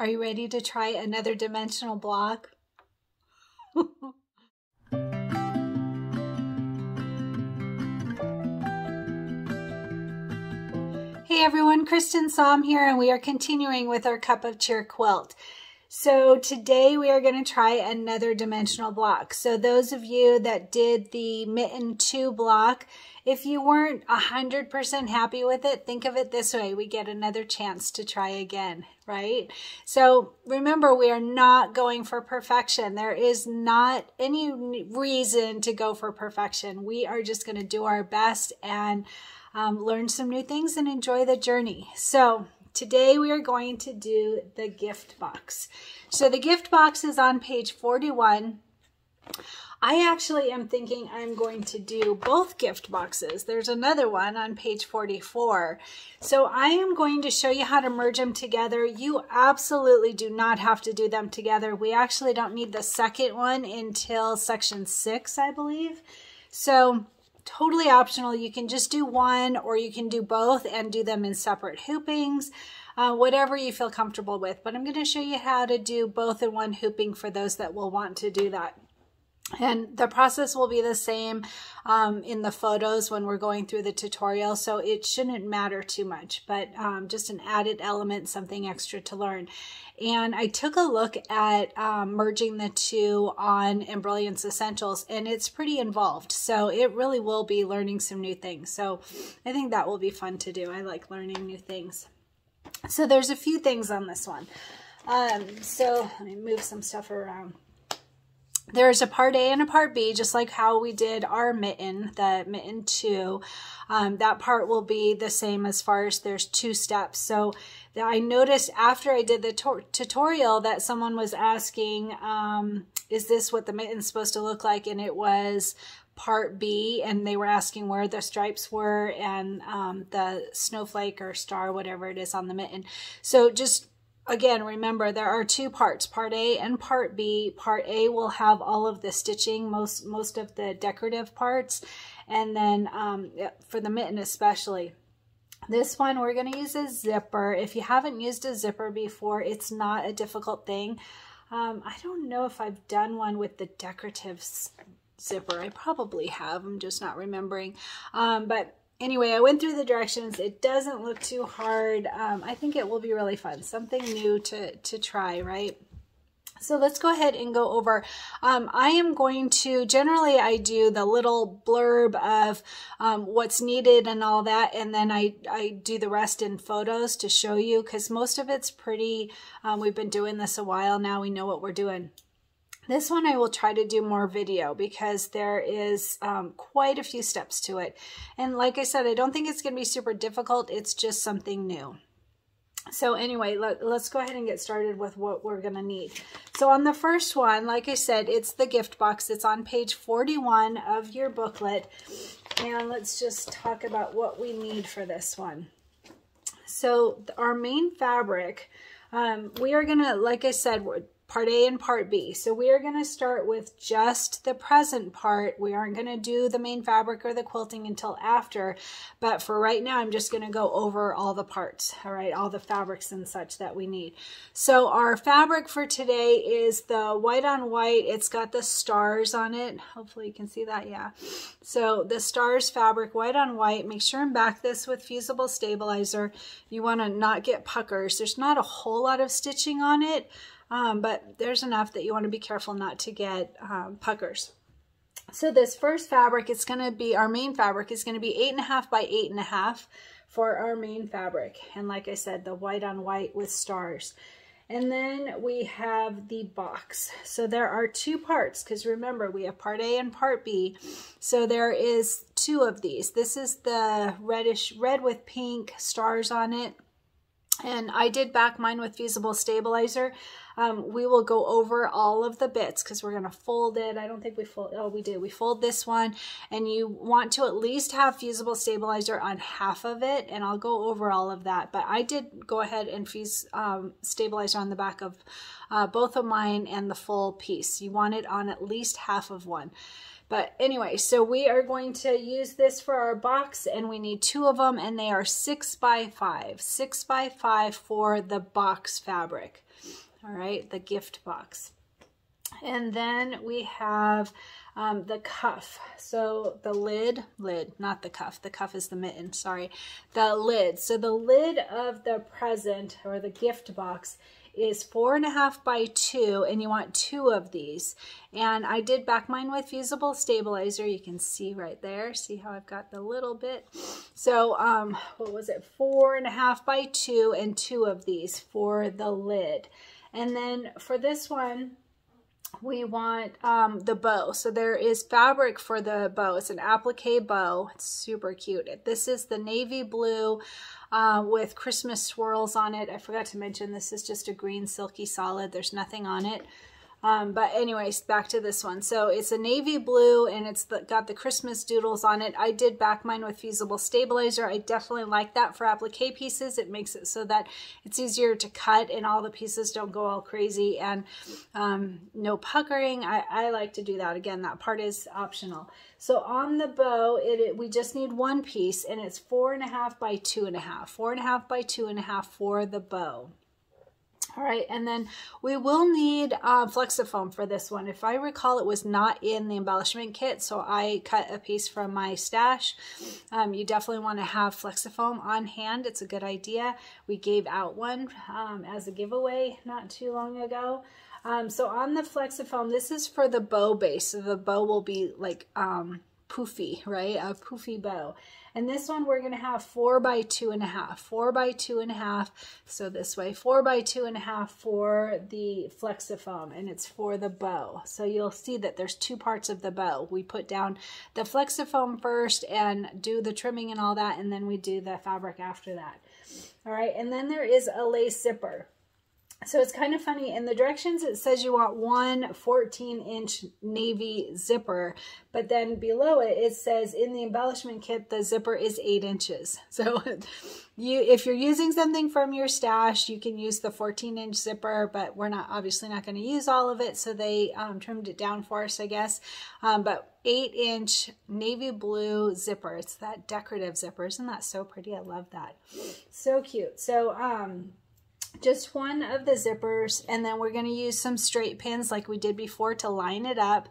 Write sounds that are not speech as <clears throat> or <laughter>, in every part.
Are you ready to try another dimensional block? <laughs> Hey everyone, Cristin Som here and we are continuing with our Cup of Cheer quilt. So today we are going to try another dimensional block. So those of you that did the mitten 2 block, if you weren't 100% happy with it, think of it this way. We get another chance to try again, right? So remember, we are not going for perfection. There is not any reason to go for perfection. We are just going to do our best and um, learn some new things and enjoy the journey. So Today we are going to do the gift box. So the gift box is on page 41. I actually am thinking I'm going to do both gift boxes. There's another one on page 44. So I am going to show you how to merge them together. You absolutely do not have to do them together. We actually don't need the second one until section six, I believe. So totally optional. You can just do one or you can do both and do them in separate hoopings, uh, whatever you feel comfortable with. But I'm going to show you how to do both in one hooping for those that will want to do that. And the process will be the same um, in the photos when we're going through the tutorial, so it shouldn't matter too much, but um, just an added element, something extra to learn. And I took a look at um, merging the two on Embrilliance Essentials, and it's pretty involved, so it really will be learning some new things. So I think that will be fun to do. I like learning new things. So there's a few things on this one. Um, so let me move some stuff around. There's a part A and a part B, just like how we did our mitten, the mitten two. Um, that part will be the same as far as there's two steps. So I noticed after I did the tutorial that someone was asking, um, is this what the mitten's supposed to look like? And it was part B, and they were asking where the stripes were and um, the snowflake or star, whatever it is on the mitten. So just again, remember there are two parts, part A and part B. Part A will have all of the stitching, most, most of the decorative parts, and then um, for the mitten especially. This one, we're going to use a zipper. If you haven't used a zipper before, it's not a difficult thing. Um, I don't know if I've done one with the decorative zipper. I probably have. I'm just not remembering. Um, but anyway, I went through the directions. It doesn't look too hard. Um, I think it will be really fun. Something new to, to try, right? So let's go ahead and go over. Um, I am going to, generally I do the little blurb of um, what's needed and all that, and then I, I do the rest in photos to show you because most of it's pretty, um, we've been doing this a while now, we know what we're doing. This one I will try to do more video because there is um, quite a few steps to it. And like I said, I don't think it's going to be super difficult. It's just something new. So anyway, let, us go ahead and get started with what we're going to need. So on the first one, like I said, it's the gift box. It's on page 41 of your booklet. And let's just talk about what we need for this one. So our main fabric, um, we are going to, like I said, part A and part B. So we are going to start with just the present part. We aren't going to do the main fabric or the quilting until after, but for right now, I'm just going to go over all the parts, all right, all the fabrics and such that we need. So our fabric for today is the white on white. It's got the stars on it. Hopefully you can see that, yeah. So the stars fabric, white on white. Make sure and back this with fusible stabilizer. You want to not get puckers. There's not a whole lot of stitching on it, um, but there's enough that you want to be careful not to get um, puckers. So this first fabric, it's going to be, our main fabric is going to be eight and a half by eight and a half for our main fabric. And like I said, the white on white with stars. And then we have the box. So there are two parts because remember we have part A and part B. So there is two of these. This is the reddish red with pink stars on it. And I did back mine with fusible stabilizer. Um, we will go over all of the bits because we're going to fold it. I don't think we fold, oh, we did. We fold this one and you want to at least have fusible stabilizer on half of it and I'll go over all of that. But I did go ahead and fuse um, stabilizer on the back of uh, both of mine and the full piece. You want it on at least half of one. But anyway, so we are going to use this for our box and we need two of them and they are six by five, six by five for the box fabric. All right, the gift box. And then we have um, the cuff. So the lid, lid, not the cuff. The cuff is the mitten, sorry. The lid. So the lid of the present or the gift box is four and a half by two and you want two of these and I did back mine with fusible stabilizer you can see right there see how I've got the little bit so um what was it four and a half by two and two of these for the lid and then for this one we want um, the bow. So there is fabric for the bow. It's an applique bow. It's super cute. This is the navy blue uh, with Christmas swirls on it. I forgot to mention this is just a green silky solid. There's nothing on it. Um, but anyways, back to this one. So it's a navy blue and it's the, got the Christmas doodles on it. I did back mine with fusible stabilizer. I definitely like that for applique pieces. It makes it so that it's easier to cut and all the pieces don't go all crazy and um, no puckering. I, I like to do that. Again, that part is optional. So on the bow, it, it, we just need one piece and it's four and a half by two and a half. Four and a half by two and a half for the bow. All right, and then we will need uh, Flexifoam for this one. If I recall, it was not in the embellishment kit, so I cut a piece from my stash. Um, you definitely want to have Flexifoam on hand. It's a good idea. We gave out one um, as a giveaway not too long ago. Um, so on the Flexifoam, this is for the bow base. So the bow will be like um, poofy, right? A poofy bow. And this one we're going to have four by two and a half, four by two and a half. So this way, four by two and a half for the Flexifoam and it's for the bow. So you'll see that there's two parts of the bow. We put down the Flexifoam first and do the trimming and all that. And then we do the fabric after that. All right. And then there is a lace zipper. So it's kind of funny. In the directions, it says you want one 14-inch navy zipper, but then below it, it says in the embellishment kit, the zipper is 8 inches. <laughs> So you, if you're using something from your stash, you can use the 14-inch zipper, but we're not obviously not going to use all of it, so they um, trimmed it down for us, I guess. Um, but 8-inch navy blue zipper. It's that decorative zipper. Isn't that so pretty? I love that. So cute. So, um, just one of the zippers and then we're going to use some straight pins like we did before to line it up.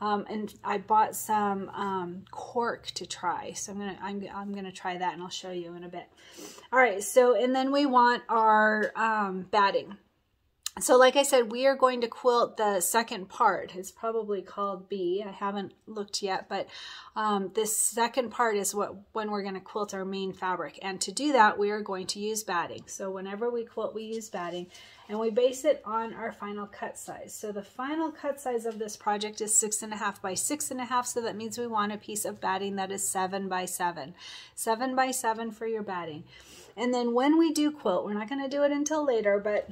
Um, and I bought some um, cork to try so I'm gonna I'm, I'm gonna try that and I'll show you in a bit. All right so and then we want our um, batting so like I said, we are going to quilt the second part. It's probably called B. I haven't looked yet, but um, this second part is what when we're going to quilt our main fabric. And to do that, we are going to use batting. So whenever we quilt, we use batting. And we base it on our final cut size. So the final cut size of this project is six and a half by six and a half. So that means we want a piece of batting that is seven by seven. Seven by seven for your batting. And then when we do quilt, we're not going to do it until later, but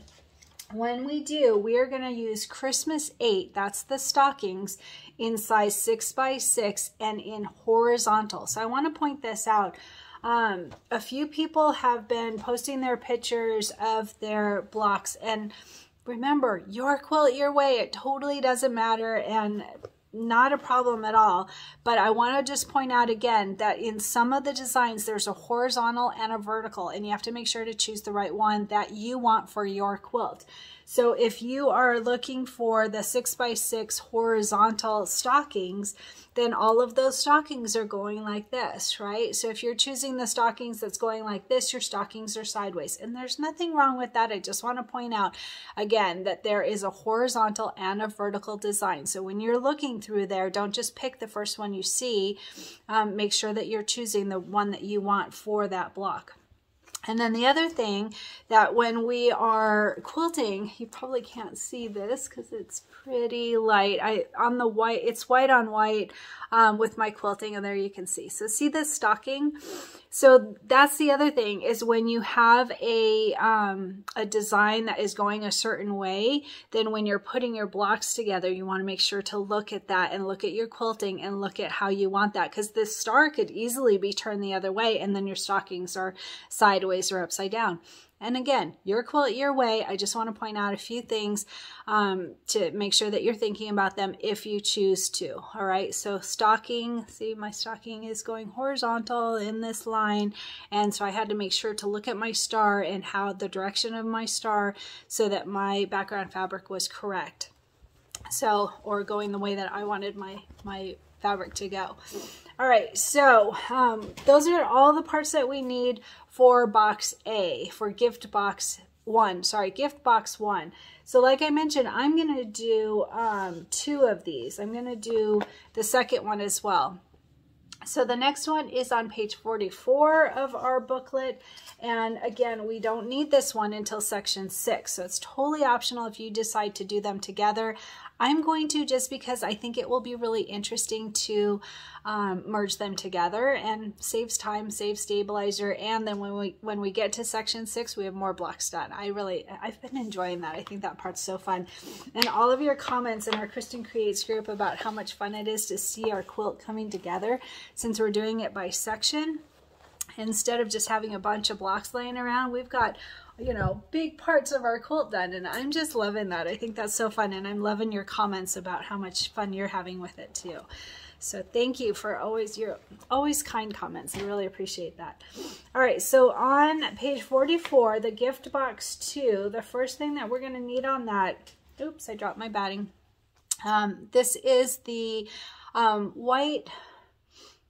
when we do, we are going to use Christmas 8, that's the stockings, in size 6 by 6 and in horizontal. So I want to point this out. Um, a few people have been posting their pictures of their blocks and remember, your quilt your way. It totally doesn't matter and not a problem at all. But I want to just point out again that in some of the designs, there's a horizontal and a vertical, and you have to make sure to choose the right one that you want for your quilt. So if you are looking for the six by six horizontal stockings, then all of those stockings are going like this, right? So if you're choosing the stockings that's going like this, your stockings are sideways. And there's nothing wrong with that. I just want to point out again that there is a horizontal and a vertical design. So when you're looking through there, don't just pick the first one you see. Um, make sure that you're choosing the one that you want for that block. And then the other thing that when we are quilting, you probably can't see this because it's pretty light. I on the white, it's white on white um, with my quilting and there you can see. So see this stocking? So that's the other thing is when you have a, um, a design that is going a certain way, then when you're putting your blocks together, you want to make sure to look at that and look at your quilting and look at how you want that because this star could easily be turned the other way and then your stockings are sideways or upside down. And again, your quilt your way. I just want to point out a few things um, to make sure that you're thinking about them if you choose to. All right, so stocking, see my stocking is going horizontal in this line. And so I had to make sure to look at my star and how the direction of my star so that my background fabric was correct. So, or going the way that I wanted my, my fabric to go. All right, so um, those are all the parts that we need for box A, for gift box one, sorry, gift box one. So like I mentioned, I'm gonna do um, two of these. I'm gonna do the second one as well. So the next one is on page 44 of our booklet. And again, we don't need this one until section six. So it's totally optional if you decide to do them together. I'm going to just because I think it will be really interesting to um, merge them together and saves time, saves stabilizer. And then when we when we get to section six, we have more blocks done. I really, I've been enjoying that. I think that part's so fun. And all of your comments in our Cristin Creates group about how much fun it is to see our quilt coming together since we're doing it by section instead of just having a bunch of blocks laying around, we've got you know, big parts of our quilt done. And I'm just loving that. I think that's so fun. And I'm loving your comments about how much fun you're having with it too. So thank you for always your always kind comments. I really appreciate that. All right, so on page 44, the gift box two, the first thing that we're gonna need on that, oops, I dropped my batting. Um, this is the um, white,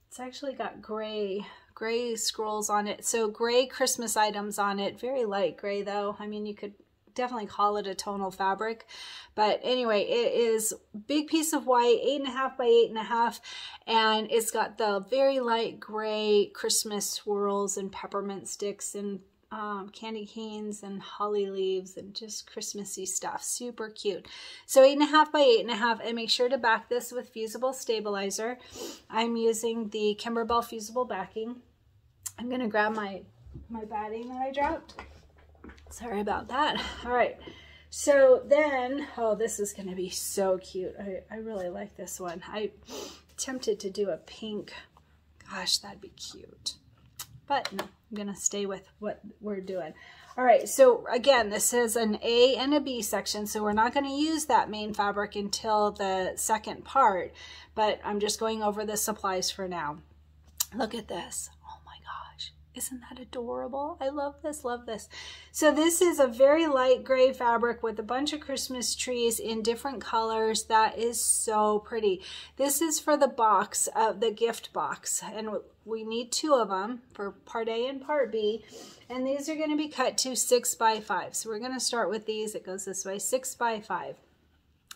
it's actually got gray gray scrolls on it. So gray Christmas items on it. Very light gray though. I mean, you could definitely call it a tonal fabric. But anyway, it is big piece of white, eight and a half by eight and a half. And it's got the very light gray Christmas swirls and peppermint sticks and um, candy canes and holly leaves and just Christmassy stuff. Super cute. So eight and a half by eight and a half. And make sure to back this with fusible stabilizer. I'm using the Kimberbell fusible backing. I'm to grab my, my batting that I dropped. Sorry about that. <laughs> All right. So then, oh, this is to be so cute. I, I really like this one. I tempted to do a pink. Gosh, that'd be cute. But no, I'm to stay with what we're doing. All right, so again, this is an A and a B section, so we're not to use that main fabric until the second part, but I'm just going over the supplies for now. Look at this. Isn't that adorable? I love this, love this. So this is a very light gray fabric with a bunch of Christmas trees in different colors. That is so pretty. This is for the box, of the gift box. And we need two of them for part A and part B. And these are gonna be cut to six by five. So we're gonna start with these. It goes this way, six by five.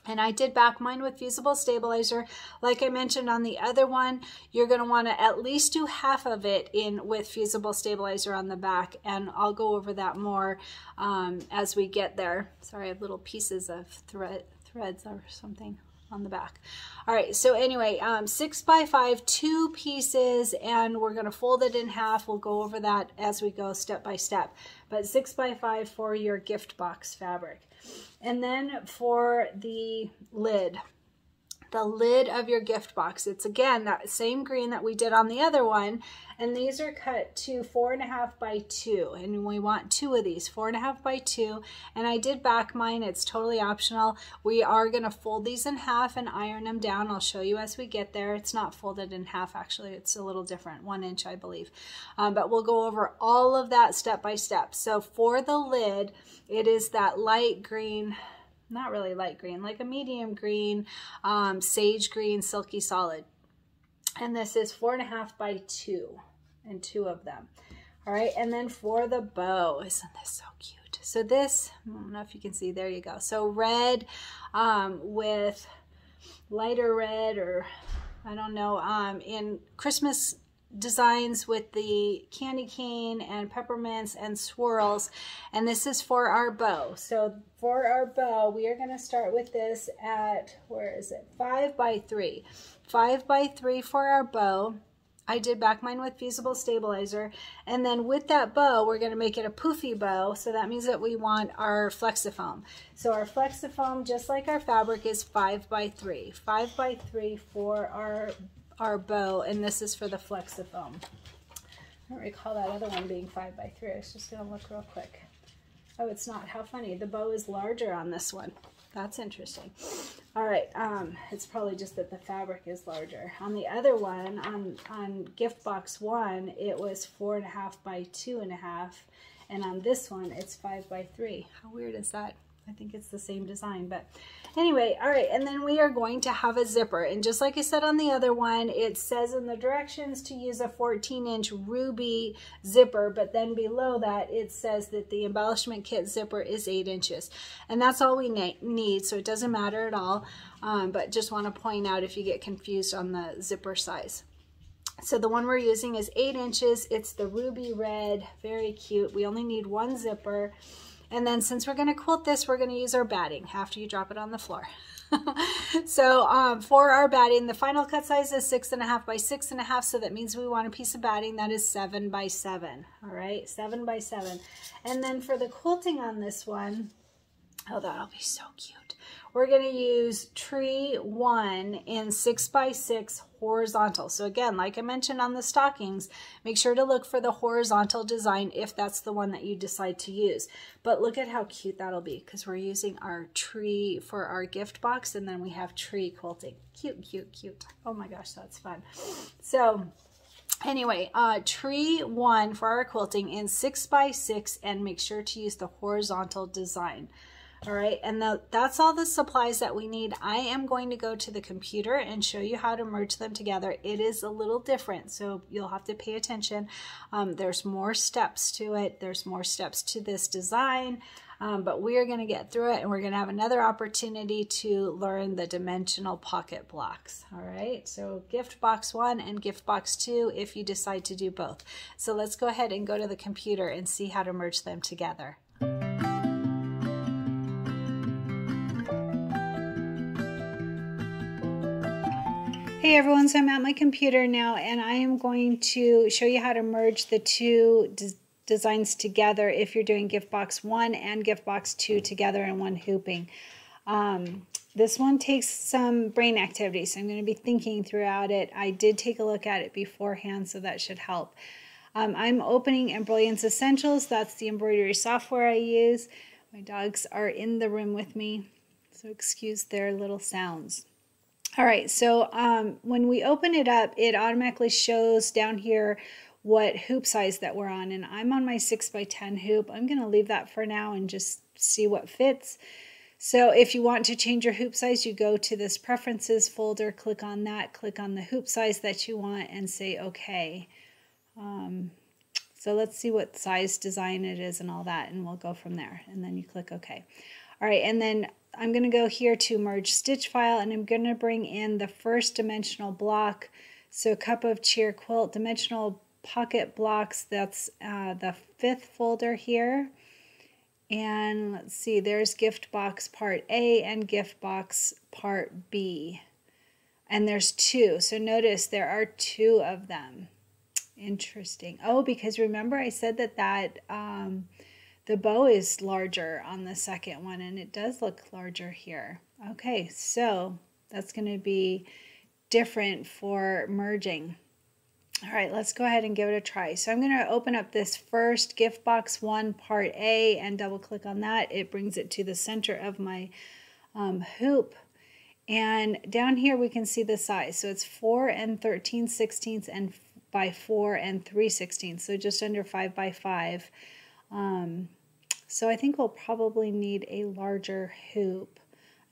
And I did back mine with fusible stabilizer. Like I mentioned on the other one, you're gonna wanna at least do half of it in with fusible stabilizer on the back. And I'll go over that more um, as we get there. Sorry, I have little pieces of thread, threads or something on the back. All right, so anyway, um, six by five, two pieces, and we're gonna fold it in half. We'll go over that as we go step by step. But six by five for your gift box fabric. And then for the lid, the lid of your gift box. It's again that same green that we did on the other one. And these are cut to four and a half by two. And we want two of these, four and a half by two. And I did back mine, it's totally optional. We are gonna fold these in half and iron them down. I'll show you as we get there. It's not folded in half actually, it's a little different, one inch I believe. Um, but we'll go over all of that step by step. So for the lid, it is that light green not really light green, like a medium green, um, sage green, silky solid. And this is four and a half by two, and two of them. All right, and then for the bow, isn't this so cute? So this, I don't know if you can see, there you go. So red um, with lighter red or I don't know, um, in Christmas designs with the candy cane and peppermints and swirls and this is for our bow so for our bow we are going to start with this at where is it five by three five by three for our bow I did back mine with fusible stabilizer and then with that bow we're going to make it a poofy bow so that means that we want our flexifoam so our flexifoam just like our fabric is five by three five by three for our our bow, and this is for the Flexifoam. I don't recall that other one being 5 by 3 I was just going to look real quick. Oh, it's not. How funny. The bow is larger on this one. That's interesting. All right, um, it's probably just that the fabric is larger. On the other one, on, on gift box one, it was four and a half by two and a half. And on this one, it's five by three. How weird is that? I think it's the same design, but anyway, all right. And then we are going to have a zipper. And just like I said on the other one, it says in the directions to use a 14 inch ruby zipper, but then below that, it says that the embellishment kit zipper is eight inches. And that's all we need. So it doesn't matter at all. Um, but just want to point out if you get confused on the zipper size. So the one we're using is eight inches. It's the ruby red, very cute. We only need one zipper. And then since we're gonna quilt this, we're gonna use our batting after you drop it on the floor. <laughs> so um, for our batting, the final cut size is six and a half by six and a half. So that means we want a piece of batting that is seven by seven. All right, seven by seven. And then for the quilting on this one, oh, that'll be so cute we're going to use tree one in six by six horizontal. So again, like I mentioned on the stockings, make sure to look for the horizontal design if that's the one that you decide to use. But look at how cute that'll be because we're using our tree for our gift box and then we have tree quilting. Cute, cute, cute. Oh my gosh, that's fun. So anyway, uh, tree one for our quilting in six by six and make sure to use the horizontal design. All right, and the, that's all the supplies that we need. I am going to go to the computer and show you how to merge them together. It is a little different, so you'll have to pay attention. Um, there's more steps to it. There's more steps to this design, um, but we are going to get through it, and we're going to have another opportunity to learn the dimensional pocket blocks. All right, so gift box one and gift box two if you decide to do both. So let's go ahead and go to the computer and see how to merge them together. Hey everyone, so I'm at my computer now and I am going to show you how to merge the two designs together if you're doing gift box one and gift box two together in one hooping. Um, this one takes some brain activity, so I'm going to be thinking throughout it. I did take a look at it beforehand, so that should help. Um, I'm opening Embrilliance Essentials. That's the embroidery software I use. My dogs are in the room with me, so excuse their little sounds. All right, so um, when we open it up, it automatically shows down here what hoop size that we're on. And I'm on my 6 by 10 hoop. I'm going to leave that for now and just see what fits. So if you want to change your hoop size, you go to this preferences folder, click on that, click on the hoop size that you want and say okay. Um, so let's see what size design it is and all that, and we'll go from there. And then you click OK. All right, and then I'm going to go here to merge stitch file and I'm going to bring in the first dimensional block. So cup of cheer quilt dimensional pocket blocks, that's uh, the fifth folder here. And let's see, there's gift box part A and gift box part B. And there's two. So notice there are two of them. Interesting. Oh, because remember I said that that um, the bow is larger on the second one and it does look larger here. Okay, so that's going to be different for merging. All right, let's go ahead and give it a try. So I'm going to open up this first gift box one part A and double click on that. It brings it to the center of my um, hoop. And down here we can see the size. So it's 4 and 13 sixteenths and by 4 and 3 sixteenths. So just under 5 by 5. Um, so I think we'll probably need a larger hoop.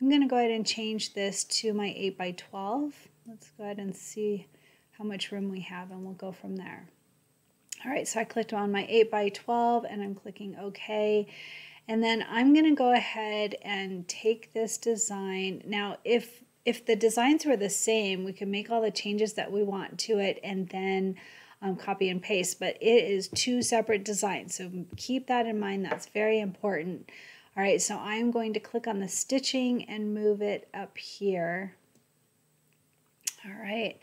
I'm going to go ahead and change this to my 8 by 12. Let's go ahead and see how much room we have and we'll go from there. All right, so I clicked on my 8 by 12 and I'm clicking OK. And then I'm going to go ahead and take this design. Now, if if the designs were the same, we could make all the changes that we want to it and then um, copy and paste, but it is two separate designs. So keep that in mind. That's very important. All right, so I'm going to click on the stitching and move it up here. All right.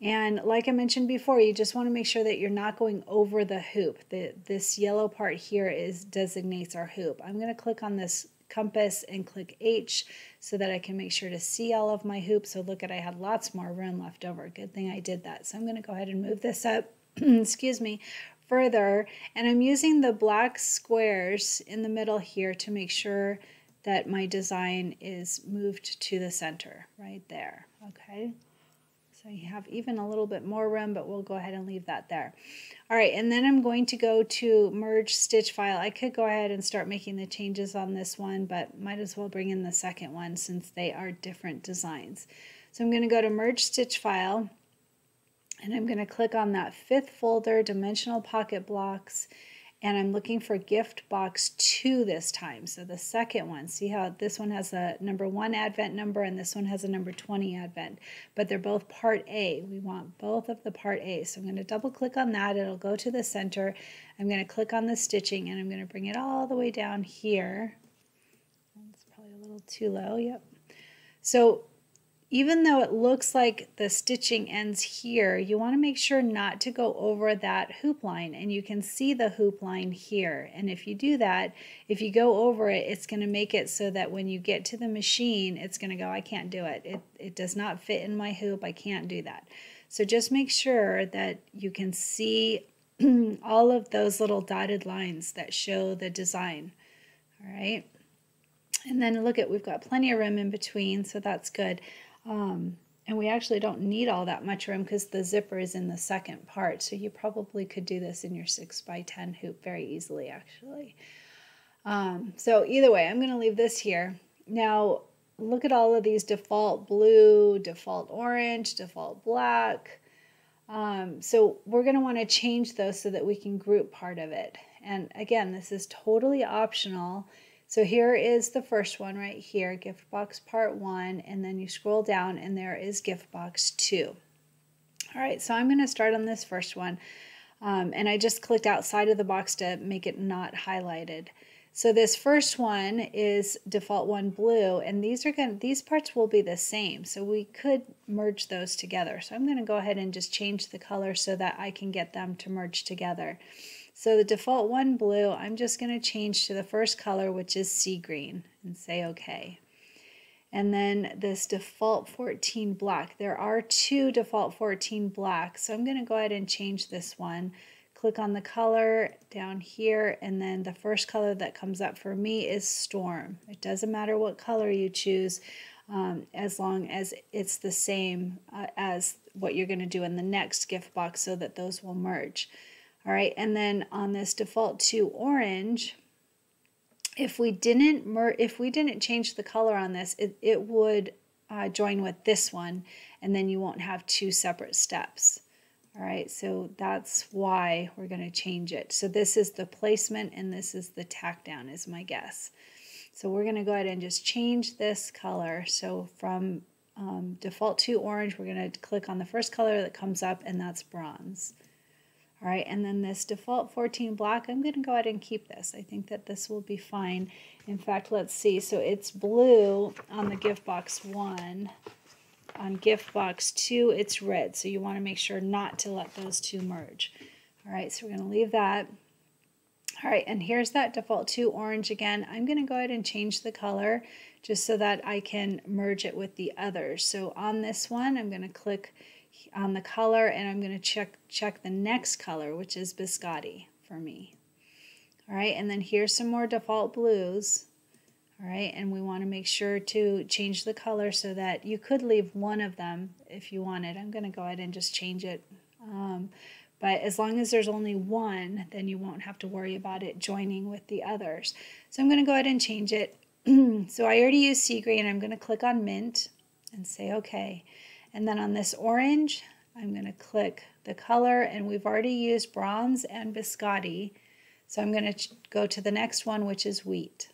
And like I mentioned before, you just want to make sure that you're not going over the hoop. The, this yellow part here is designates our hoop. I'm going to click on this compass and click H so that I can make sure to see all of my hoops. So look at, I had lots more room left over. Good thing I did that. So I'm going to go ahead and move this up, <clears throat> excuse me, further and I'm using the black squares in the middle here to make sure that my design is moved to the center right there okay so you have even a little bit more room but we'll go ahead and leave that there. All right and then I'm going to go to merge stitch file. I could go ahead and start making the changes on this one but might as well bring in the second one since they are different designs. So I'm going to go to merge stitch file and I'm going to click on that fifth folder, dimensional pocket blocks, and I'm looking for gift box 2 this time. So the second one, see how this one has a number 1 advent number and this one has a number 20 advent, but they're both part A. We want both of the part A. So I'm going to double click on that. It'll go to the center. I'm going to click on the stitching and I'm going to bring it all the way down here. It's probably a little too low. Yep. So even though it looks like the stitching ends here, you want to make sure not to go over that hoop line and you can see the hoop line here. And if you do that, if you go over it, it's going to make it so that when you get to the machine, it's going to go, I can't do it. It, it does not fit in my hoop. I can't do that. So just make sure that you can see <clears throat> all of those little dotted lines that show the design. All right. And then look at, we've got plenty of room in between, so that's good. Um, and we actually don't need all that much room because the zipper is in the second part. So you probably could do this in your 6 by 10 hoop very easily actually. Um, so either way, I'm going to leave this here. Now look at all of these default blue, default orange, default black. Um, so we're going to want to change those so that we can group part of it. And again, this is totally optional. So here is the first one right here, gift box part one, and then you scroll down and there is gift box two. All right, so I'm going to start on this first one. Um, and I just clicked outside of the box to make it not highlighted. So this first one is default one blue, and these are going these parts will be the same. So we could merge those together. So I'm going to go ahead and just change the color so that I can get them to merge together. So the default one blue, I'm just going to change to the first color, which is sea green, and say OK. And then this default 14 black. There are two default 14 blacks, so I'm going to go ahead and change this one. Click on the color down here, and then the first color that comes up for me is Storm. It doesn't matter what color you choose, um, as long as it's the same uh, as what you're going to do in the next gift box so that those will merge. All right, and then on this default to orange, if we didn't if we didn't change the color on this, it, it would uh, join with this one, and then you won't have two separate steps. All right, so that's why we're going to change it. So this is the placement, and this is the tack down is my guess. So we're going to go ahead and just change this color. So from um, default to orange, we're going to click on the first color that comes up, and that's bronze. All right, and then this default 14 black, I'm going to go ahead and keep this. I think that this will be fine. In fact, let's see. So it's blue on the gift box 1. On gift box 2, it's red. So you want to make sure not to let those two merge. All right, so we're going to leave that. All right, and here's that default 2 orange again. I'm going to go ahead and change the color just so that I can merge it with the others. So on this one, I'm going to click on the color and I'm going to check check the next color which is biscotti for me. All right and then here's some more default blues. All right and we want to make sure to change the color so that you could leave one of them if you wanted. I'm going to go ahead and just change it. Um, but as long as there's only one then you won't have to worry about it joining with the others. So I'm going to go ahead and change it. <clears throat> So I already used sea green I'm going to click on mint and say okay and then on this orange, I'm going to click the color, and we've already used bronze and biscotti. So I'm going to go to the next one, which is wheat.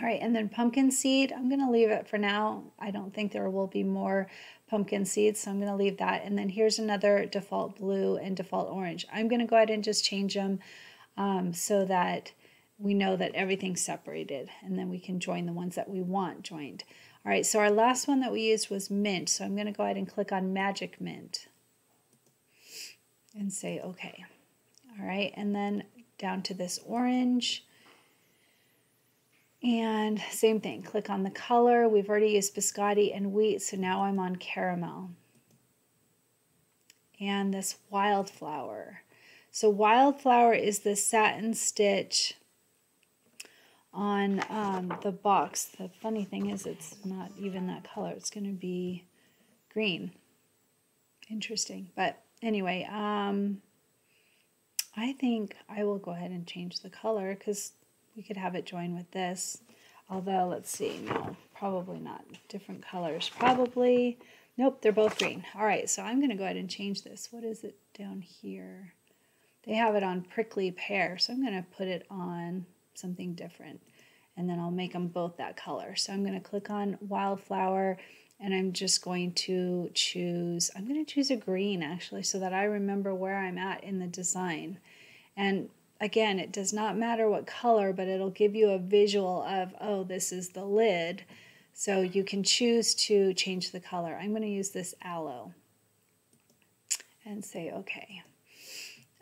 All right, and then pumpkin seed, I'm going to leave it for now. I don't think there will be more pumpkin seeds, so I'm going to leave that. And then here's another default blue and default orange. I'm going to go ahead and just change them um, so that we know that everything's separated, and then we can join the ones that we want joined. All right, so our last one that we used was mint. So I'm going to go ahead and click on Magic Mint and say OK. All right, and then down to this orange. And same thing, click on the color. We've already used biscotti and wheat, so now I'm on caramel. And this wildflower. So Wildflower is the satin stitch on um, the box. The funny thing is it's not even that color. It's going to be green. Interesting. But anyway, um, I think I will go ahead and change the color because we could have it join with this. Although, let's see, no, probably not. Different colors, probably. Nope, they're both green. All right, so I'm going to go ahead and change this. What is it down here? They have it on prickly pear, so I'm going to put it on something different. And then I'll make them both that color. So I'm going to click on Wildflower, and I'm just going to choose, I'm going to choose a green actually, so that I remember where I'm at in the design. And again, it does not matter what color, but it'll give you a visual of, oh, this is the lid. So you can choose to change the color. I'm going to use this aloe and say okay.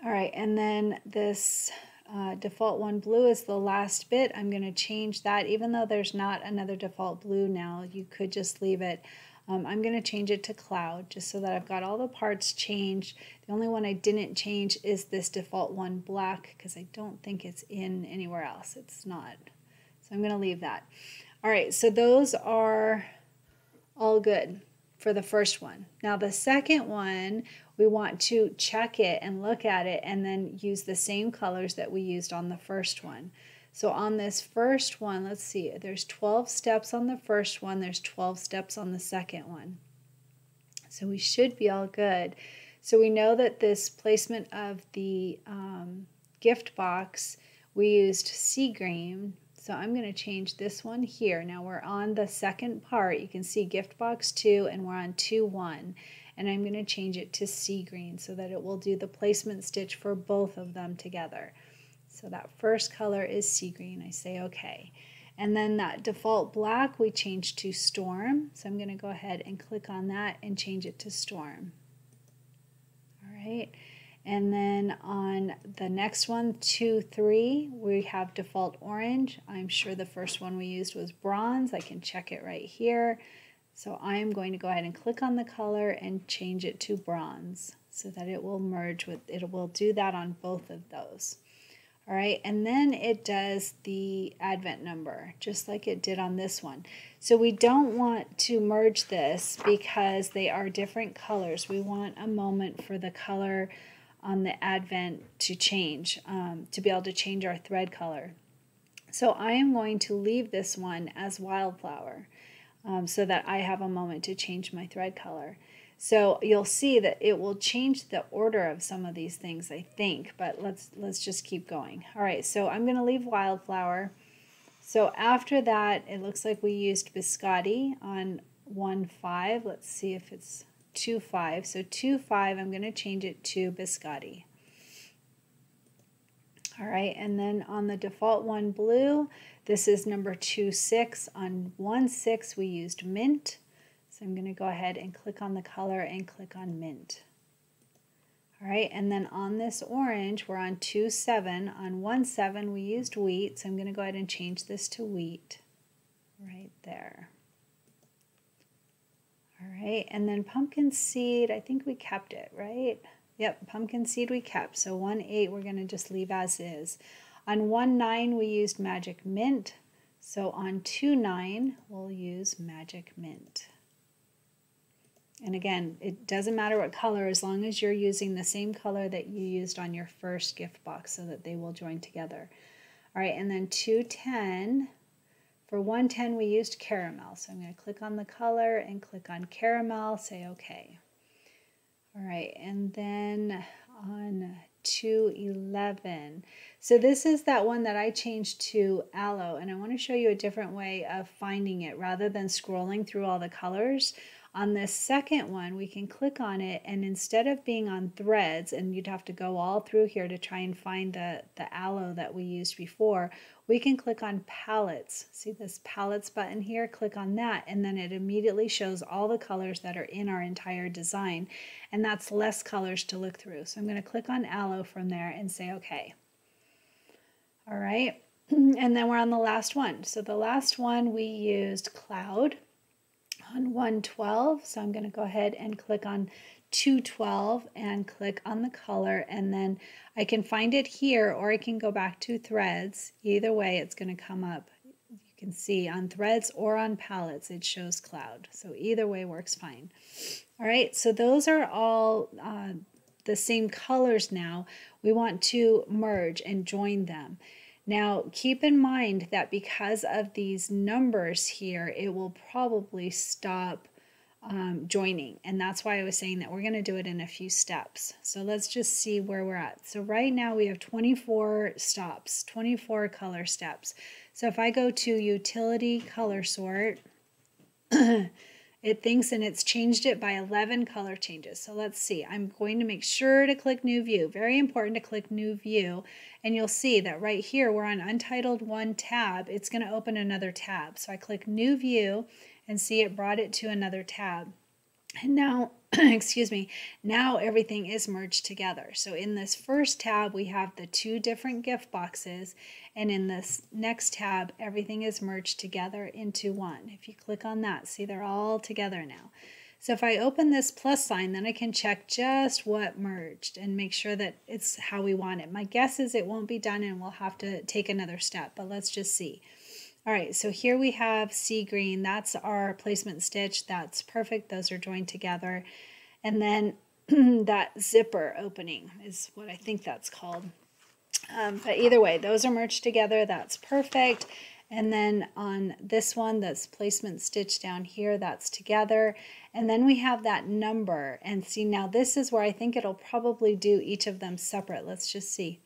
All right, and then this uh, default one blue is the last bit. I'm going to change that. Even though there's not another default blue now, you could just leave it. Um, I'm going to change it to cloud just so that I've got all the parts changed. The only one I didn't change is this default one black because I don't think it's in anywhere else. It's not. So I'm going to leave that. All right, so those are all good for the first one. Now the second one, we want to check it and look at it and then use the same colors that we used on the first one. So on this first one, let's see, there's 12 steps on the first one, there's 12 steps on the second one. So we should be all good. So we know that this placement of the um, gift box, we used sea green so I'm going to change this one here. Now we're on the second part. You can see gift box 2 and we're on 2 1. And I'm going to change it to sea green so that it will do the placement stitch for both of them together. So that first color is sea green. I say okay. And then that default black we change to storm. So I'm going to go ahead and click on that and change it to storm. All right. And then on the next one, two, three, we have default orange. I'm sure the first one we used was bronze. I can check it right here. So I am going to go ahead and click on the color and change it to bronze so that it will merge with, it will do that on both of those. All right, and then it does the advent number, just like it did on this one. So we don't want to merge this because they are different colors. We want a moment for the color on the advent to change, um, to be able to change our thread color. So I am going to leave this one as wildflower um, so that I have a moment to change my thread color. So you'll see that it will change the order of some of these things, I think, but let's, let's just keep going. All right, so I'm gonna leave wildflower. So after that, it looks like we used biscotti on 1-5. Let's see if it's 2, 5. So 2, 5, I'm going to change it to biscotti. All right, and then on the default one blue, this is number 2, 6. On 1, 6, we used mint. So I'm going to go ahead and click on the color and click on mint. All right, and then on this orange, we're on 2, 7. On 1, 7, we used wheat, so I'm going to go ahead and change this to wheat right there. All right, and then pumpkin seed, I think we kept it, right? Yep, pumpkin seed we kept. So 1, 8 we're going to just leave as is. On 1, 9 we used magic mint. So on 2, 9 we'll use magic mint. And again, it doesn't matter what color as long as you're using the same color that you used on your first gift box so that they will join together. All right, and then 210 for 110, we used caramel. So I'm going to click on the color and click on caramel, say OK. All right, and then on 211. So this is that one that I changed to aloe, and I want to show you a different way of finding it rather than scrolling through all the colors. On this second one, we can click on it and instead of being on threads, and you'd have to go all through here to try and find the, the aloe that we used before, we can click on palettes. See this palettes button here? Click on that and then it immediately shows all the colors that are in our entire design. And that's less colors to look through. So I'm going to click on aloe from there and say okay. All right. <clears throat> And then we're on the last one. So the last one we used cloud on 112. So I'm going to go ahead and click on 212 and click on the color and then I can find it here or I can go back to threads. Either way it's going to come up. You can see on threads or on palettes it shows cloud. So either way works fine. All right, so those are all uh, the same colors now. We want to merge and join them. Now, keep in mind that because of these numbers here, it will probably stop um, joining. And that's why I was saying that we're going to do it in a few steps. So let's just see where we're at. So right now we have 24 stops, 24 color steps. So if I go to utility color sort, <clears throat> it thinks and it's changed it by 11 color changes. So let's see. I'm going to make sure to click new view. Very important to click new view. And you'll see that right here, we're on Untitled 1 tab. It's going to open another tab. So I click new view and see it brought it to another tab. And now, <clears throat> excuse me, now everything is merged together. So in this first tab, we have the two different gift boxes. And in this next tab, everything is merged together into one. If you click on that, see they're all together now. So if I open this plus sign, then I can check just what merged and make sure that it's how we want it. My guess is it won't be done and we'll have to take another step, but let's just see. All right, so here we have sea green. That's our placement stitch. That's perfect. Those are joined together. And then <clears throat> that zipper opening is what I think that's called. Um, but either way, those are merged together. That's perfect. And then on this one, that's placement stitch down here, that's together. And then we have that number. And see, now this is where I think it'll probably do each of them separate. Let's just see.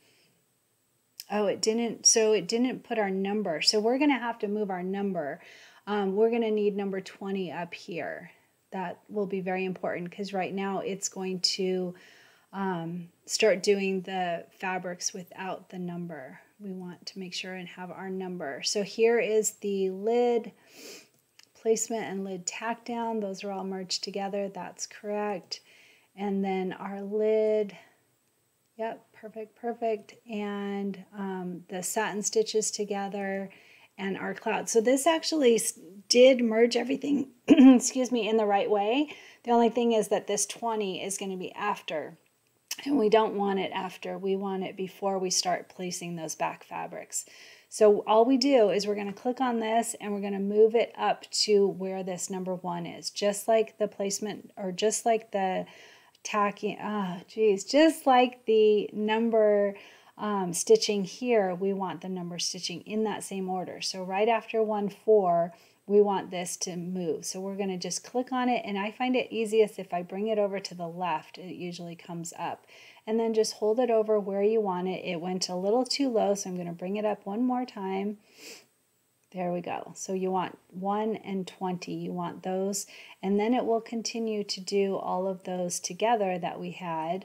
Oh, it didn't, so it didn't put our number. So we're going to have to move our number. Um, we're going to need number 20 up here. That will be very important because right now it's going to um, start doing the fabrics without the number. We want to make sure and have our number. So here is the lid placement and lid tack down. Those are all merged together. That's correct. And then our lid, yep, perfect, perfect. And um, the satin stitches together and our cloud. So this actually did merge everything, <clears throat> excuse me, in the right way. The only thing is that this 20 is going to be after. And we don't want it after. We want it before we start placing those back fabrics. So all we do is we're going to click on this and we're going to move it up to where this number one is. Just like the placement or just like the tacking, oh, geez, just like the number um, stitching here, we want the number stitching in that same order. So right after 1, 4, we want this to move. So we're going to just click on it, and I find it easiest if I bring it over to the left, it usually comes up. And then just hold it over where you want it. It went a little too low, so I'm going to bring it up one more time. There we go. So you want 1 and 20. You want those. And then it will continue to do all of those together that we had.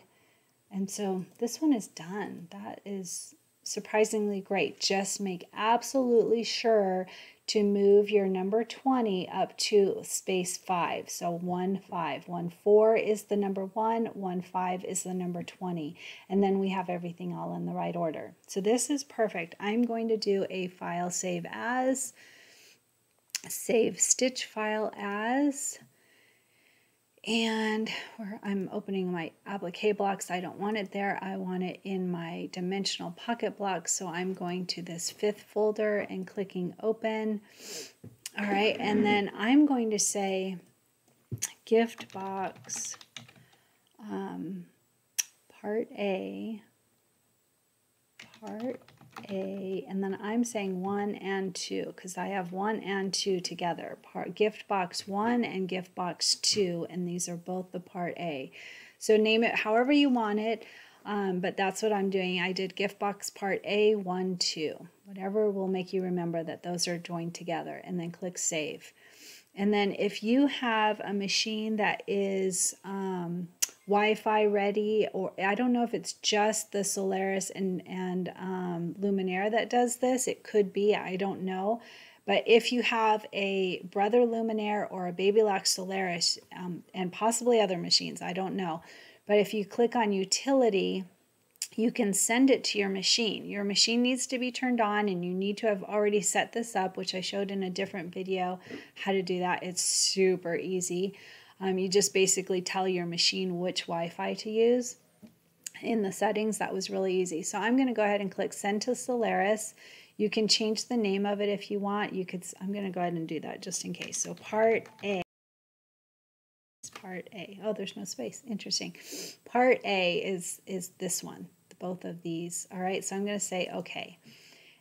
And so this one is done. That is surprisingly great. Just make absolutely sure to move your number 20 up to space 5. So 1, 5. 1, 4 is the number 1, 1, 5 is the number 20. And then we have everything all in the right order. So this is perfect. I'm going to do a file save as, save stitch file as, and where I'm opening my applique blocks, I don't want it there. I want it in my dimensional pocket blocks. So I'm going to this fifth folder and clicking open. All right, and then I'm going to say gift box um, part A, part a, and then I'm saying one and two because I have one and two together. Part gift box one and gift box two, and these are both the part A. So name it however you want it, um, but that's what I'm doing. I did gift box part A, one, two. Whatever will make you remember that those are joined together, and then click save. And then if you have a machine that is um, Wi-Fi ready, or I don't know if it's just the Solaris and, and um, Luminaire that does this. It could be, I don't know. But if you have a Brother Luminaire or a Babylock Solaris, um, and possibly other machines, I don't know. But if you click on Utility, you can send it to your machine. Your machine needs to be turned on and you need to have already set this up, which I showed in a different video how to do that. It's super easy. Um, you just basically tell your machine which Wi-Fi to use in the settings. That was really easy. So I'm going to go ahead and click send to Solaris. You can change the name of it if you want. You could. I'm going to go ahead and do that just in case. So part A part A. Oh, there's no space. Interesting. Part A is is this one both of these. All right, so I'm going to say okay.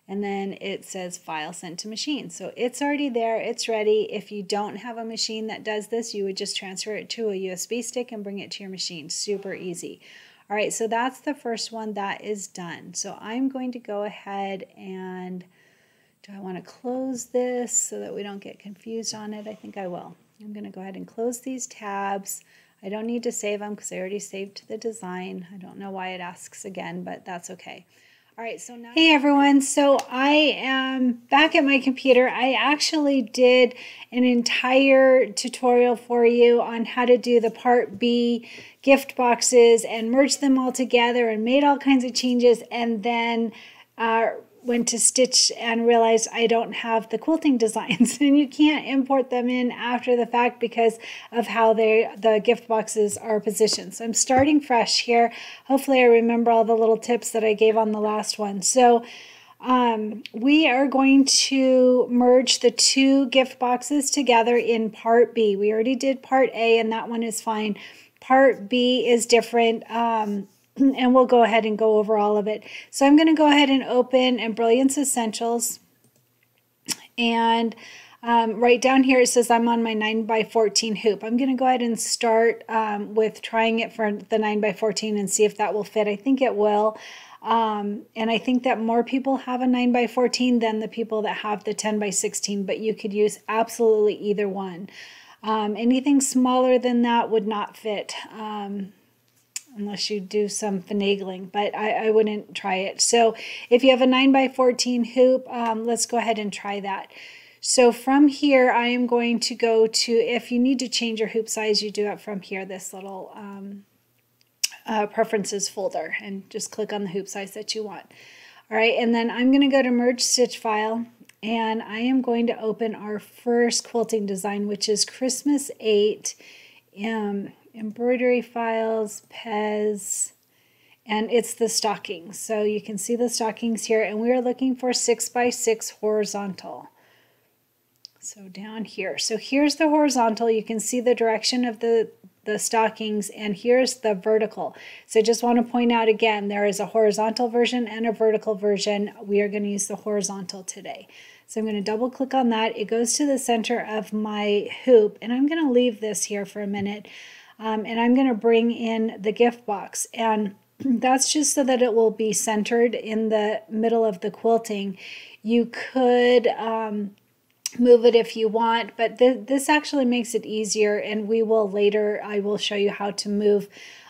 And then it says file sent to machine. So it's already there, it's ready. If you don't have a machine that does this, you would just transfer it to a USB stick and bring it to your machine. Super easy. All right, so that's the first one that is done. So I'm going to go ahead and do I want to close this so that we don't get confused on it? I think I will. I'm going to go ahead and close these tabs. I don't need to save them because I already saved the design. I don't know why it asks again, but that's okay. All right, so now. Hey everyone, so I am back at my computer. I actually did an entire tutorial for you on how to do the part B gift boxes and merge them all together and made all kinds of changes and then uh, went to Stitch and realized I don't have the quilting <laughs> designs and you can't import them in after the fact because of how they the gift boxes are positioned. So I'm starting fresh here. Hopefully I remember all the little tips that I gave on the last one. So um, we are going to merge the two gift boxes together in part B. We already did part A and that one is fine. Part B is different. Um, and we'll go ahead and go over all of it. So I'm going to go ahead and open Embrilliance Essentials. And um, right down here it says I'm on my 9 by 14 hoop. I'm going to go ahead and start um, with trying it for the 9 by 14 and see if that will fit. I think it will. Um, and I think that more people have a 9 by 14 than the people that have the 10 by 16, but you could use absolutely either one. Um, anything smaller than that would not fit. Um, unless you do some finagling, but I, I wouldn't try it. So if you have a 9 by 14 hoop, um, let's go ahead and try that. So from here, I am going to go to, if you need to change your hoop size, you do it from here, this little um, uh, preferences folder, and just click on the hoop size that you want. All right, and then I'm going to go to merge stitch file, and I am going to open our first quilting design, which is Christmas 8. Um, embroidery files, PES, and it's the stockings. So you can see the stockings here, and we are looking for six by six horizontal. So down here. So here's the horizontal. You can see the direction of the, the stockings, and here's the vertical. So just want to point out again, there is a horizontal version and a vertical version. We are going to use the horizontal today. So I'm going to double click on that. It goes to the center of my hoop, and I'm going to leave this here for a minute. Um, and I'm going to bring in the gift box. And <clears throat> that's just so that it will be centered in the middle of the quilting. You could um, move it if you want, but th this actually makes it easier. And we will later, I will show you how to move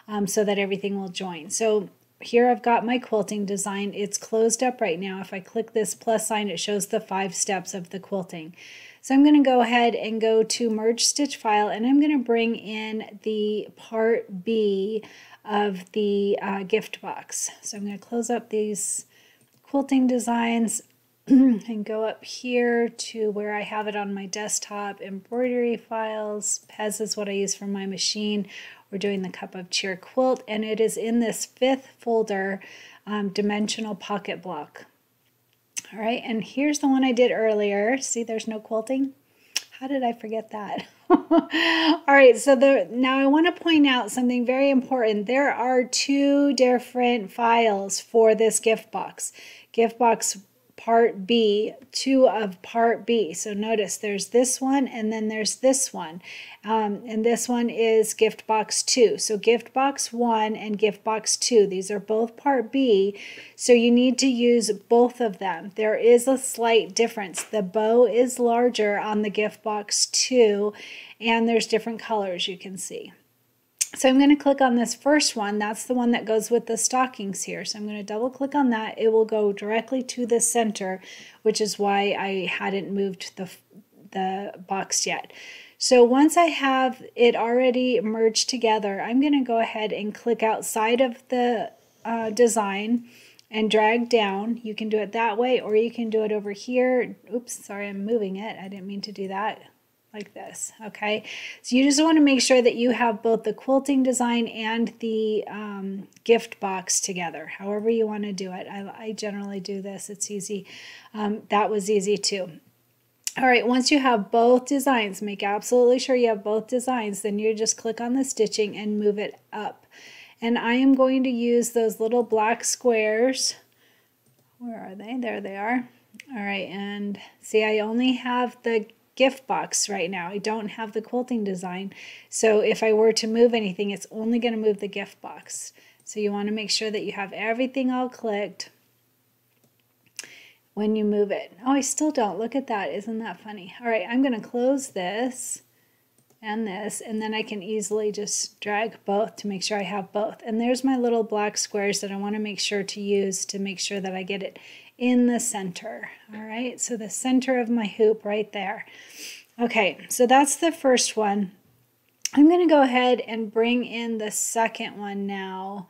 um, so that everything will join. So here I've got my quilting design. It's closed up right now. If I click this plus sign, it shows the five steps of the quilting. So I'm going to go ahead and go to merge stitch file and I'm going to bring in the part B of the uh, gift box. So I'm going to close up these quilting designs <clears throat> and go up here to where I have it on my desktop, embroidery files, PES is what I use for my machine. We're doing the Cup of Cheer quilt and it is in this fifth folder, um, dimensional pocket block. All right, and here's the one I did earlier. See, there's no quilting. How did I forget that? <laughs> All right, so the now I want to point out something very important. There are two different files for this gift box. Gift box part B, two of part B. So notice there's this one and then there's this one. Um, and this one is gift box two. So gift box one and gift box two, these are both part B. So you need to use both of them. There is a slight difference. The bow is larger on the gift box two and there's different colors you can see. So I'm going to click on this first one. That's the one that goes with the stockings here. So I'm going to double click on that. It will go directly to the center, which is why I hadn't moved the, the box yet. So once I have it already merged together, I'm going to go ahead and click outside of the uh, design and drag down. You can do it that way or you can do it over here. Oops, sorry, I'm moving it. I didn't mean to do that like this, okay? So you just want to make sure that you have both the quilting design and the um, gift box together, however you want to do it. I, I generally do this, it's easy. Um, that was easy too. All right, once you have both designs, make absolutely sure you have both designs, then you just click on the stitching and move it up. And I am going to use those little black squares. Where are they? There they are. All right, and see, I only have the gift box right now. I don't have the quilting design. So if I were to move anything, it's only going to move the gift box. So you want to make sure that you have everything all clicked when you move it. Oh, I still don't. Look at that. Isn't that funny? All right, I'm going to close this and this, and then I can easily just drag both to make sure I have both. And there's my little black squares that I want to make sure to use to make sure that I get it in the center. All right, so the center of my hoop right there. Okay, so that's the first one. I'm going to go ahead and bring in the second one now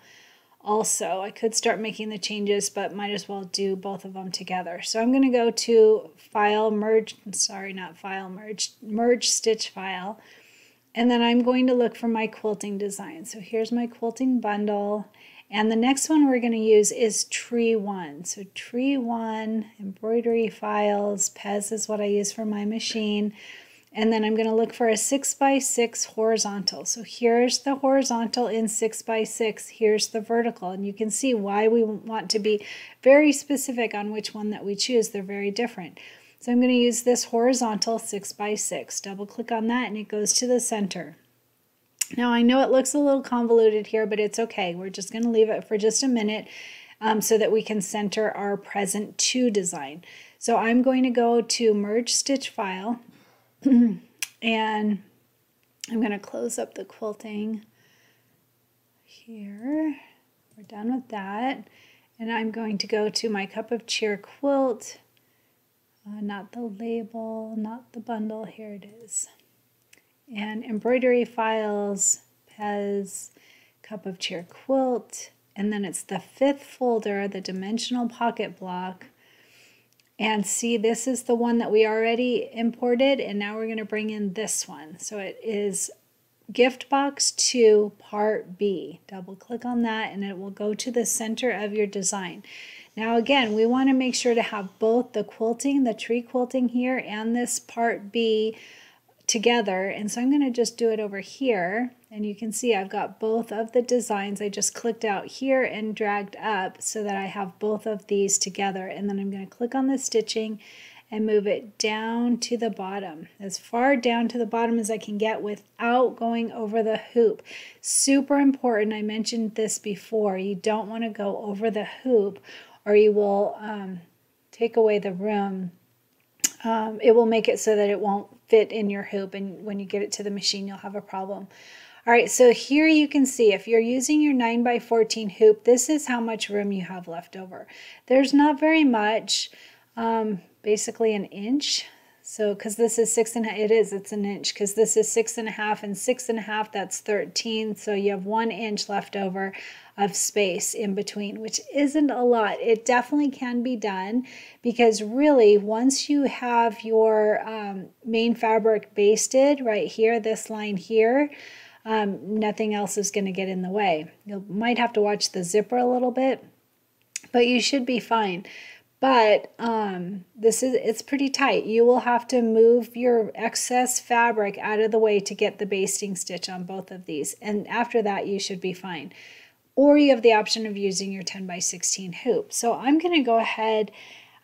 also. I could start making the changes, but might as well do both of them together. So I'm going to go to File, Merge, sorry, not File, Merge, Merge Stitch File. And then I'm going to look for my quilting design. So here's my quilting bundle. And the next one we're going to use is Tree 1. So Tree 1, embroidery files, PES is what I use for my machine. And then I'm going to look for a 6 by 6 horizontal. So here's the horizontal in 6 by 6 Here's the vertical. And you can see why we want to be very specific on which one that we choose. They're very different. So I'm going to use this horizontal 6 by 6 Double click on that and it goes to the center. Now I know it looks a little convoluted here, but it's okay. We're just going to leave it for just a minute um, so that we can center our present to design. So I'm going to go to merge stitch file <clears throat> and I'm going to close up the quilting here. We're done with that. And I'm going to go to my cup of cheer quilt, uh, not the label, not the bundle, here it is. And embroidery files has cup of cheer quilt and then it's the fifth folder the dimensional pocket block. And see this is the one that we already imported and now we're going to bring in this one. So it is gift box 2 part B. Double click on that and it will go to the center of your design now again we want to make sure to have both the quilting the tree quilting here and this part B together. And so I'm going to just do it over here. And you can see I've got both of the designs. I just clicked out here and dragged up so that I have both of these together. And then I'm going to click on the stitching and move it down to the bottom, as far down to the bottom as I can get without going over the hoop. Super important, I mentioned this before, you don't want to go over the hoop or you will um, take away the room um, it will make it so that it won't fit in your hoop and when you get it to the machine you'll have a problem. All right, so here you can see if you're using your 9 by 14 hoop, this is how much room you have left over. There's not very much, um, basically an inch. So, because this is six and it is, it's an inch, because this is six and a half and six and a half, that's 13. So you have one inch left over of space in between, which isn't a lot. It definitely can be done because really once you have your um, main fabric basted right here, this line here, um, nothing else is going to get in the way. You might have to watch the zipper a little bit, but you should be fine. But um, this is it's pretty tight. You will have to move your excess fabric out of the way to get the basting stitch on both of these. And after that, you should be fine or you have the option of using your 10 by 16 hoop. So I'm going to go ahead,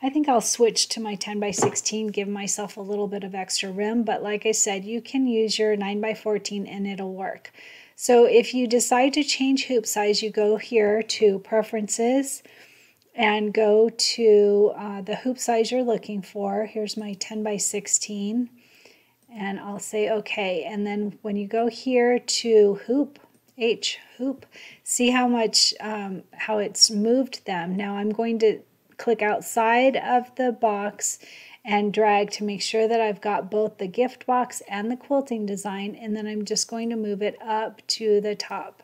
I think I'll switch to my 10 by 16, give myself a little bit of extra room, but like I said, you can use your 9 by 14 and it'll work. So if you decide to change hoop size, you go here to preferences and go to uh, the hoop size you're looking for. Here's my 10 by 16 and I'll say okay. And then when you go here to hoop, H hoop. See how much, um, how it's moved them. Now I'm going to click outside of the box and drag to make sure that I've got both the gift box and the quilting design and then I'm just going to move it up to the top.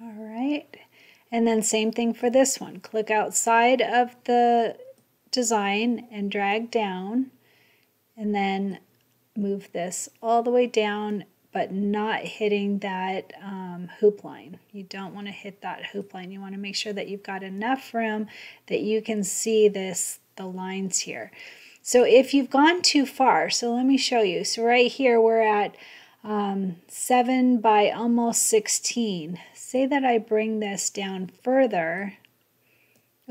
All right. And then same thing for this one. Click outside of the design and drag down and then move this all the way down but not hitting that um, hoop line. You don't want to hit that hoop line. You want to make sure that you've got enough room that you can see this the lines here. So if you've gone too far, so let me show you. So right here we're at um, 7 by almost 16. Say that I bring this down further.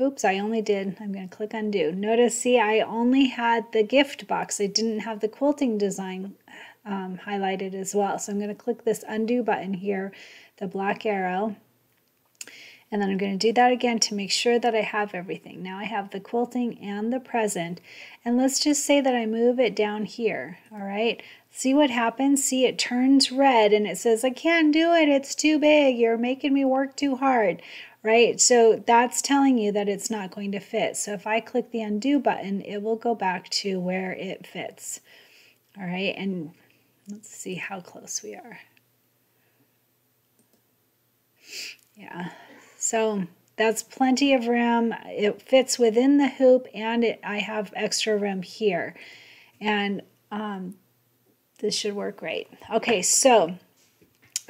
Oops, I only did, I'm going to click undo. Notice, see, I only had the gift box. I didn't have the quilting design um, highlighted as well. So I'm going to click this undo button here, the black arrow. And then I'm going to do that again to make sure that I have everything. Now I have the quilting and the present. And let's just say that I move it down here, all right? See what happens? See, it turns red and it says, I can't do it. It's too big. You're making me work too hard, right? So that's telling you that it's not going to fit. So if I click the undo button, it will go back to where it fits. All right, and let's see how close we are. Yeah, so that's plenty of room. It fits within the hoop and it, I have extra room here. And um, this should work great. Okay, so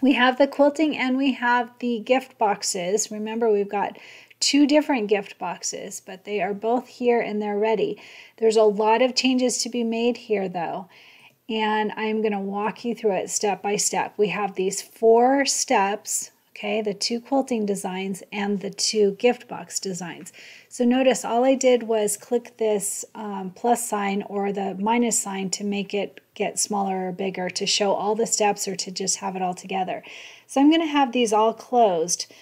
we have the quilting and we have the gift boxes. Remember, we've got two different gift boxes, but they are both here and they're ready. There's a lot of changes to be made here though, and I'm gonna walk you through it step by step. We have these four steps okay, the two quilting designs and the two gift box designs. So notice all I did was click this um, plus sign or the minus sign to make it get smaller or bigger to show all the steps or to just have it all together. So I'm going to have these all closed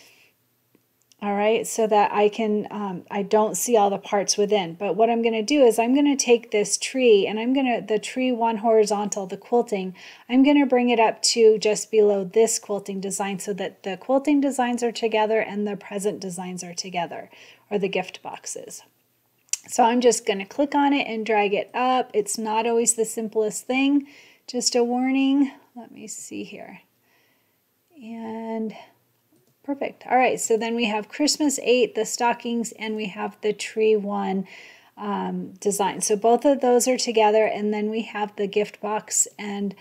all right, so that I can, um, I don't see all the parts within. But what I'm going to do is I'm going to take this tree and I'm going to, the tree one horizontal, the quilting, I'm going to bring it up to just below this quilting design so that the quilting designs are together and the present designs are together, or the gift boxes. So I'm just going to click on it and drag it up. It's not always the simplest thing. Just a warning. Let me see here. And Perfect. All right, so then we have Christmas 8, the stockings, and we have the tree 1 um, design. So both of those are together, and then we have the gift box and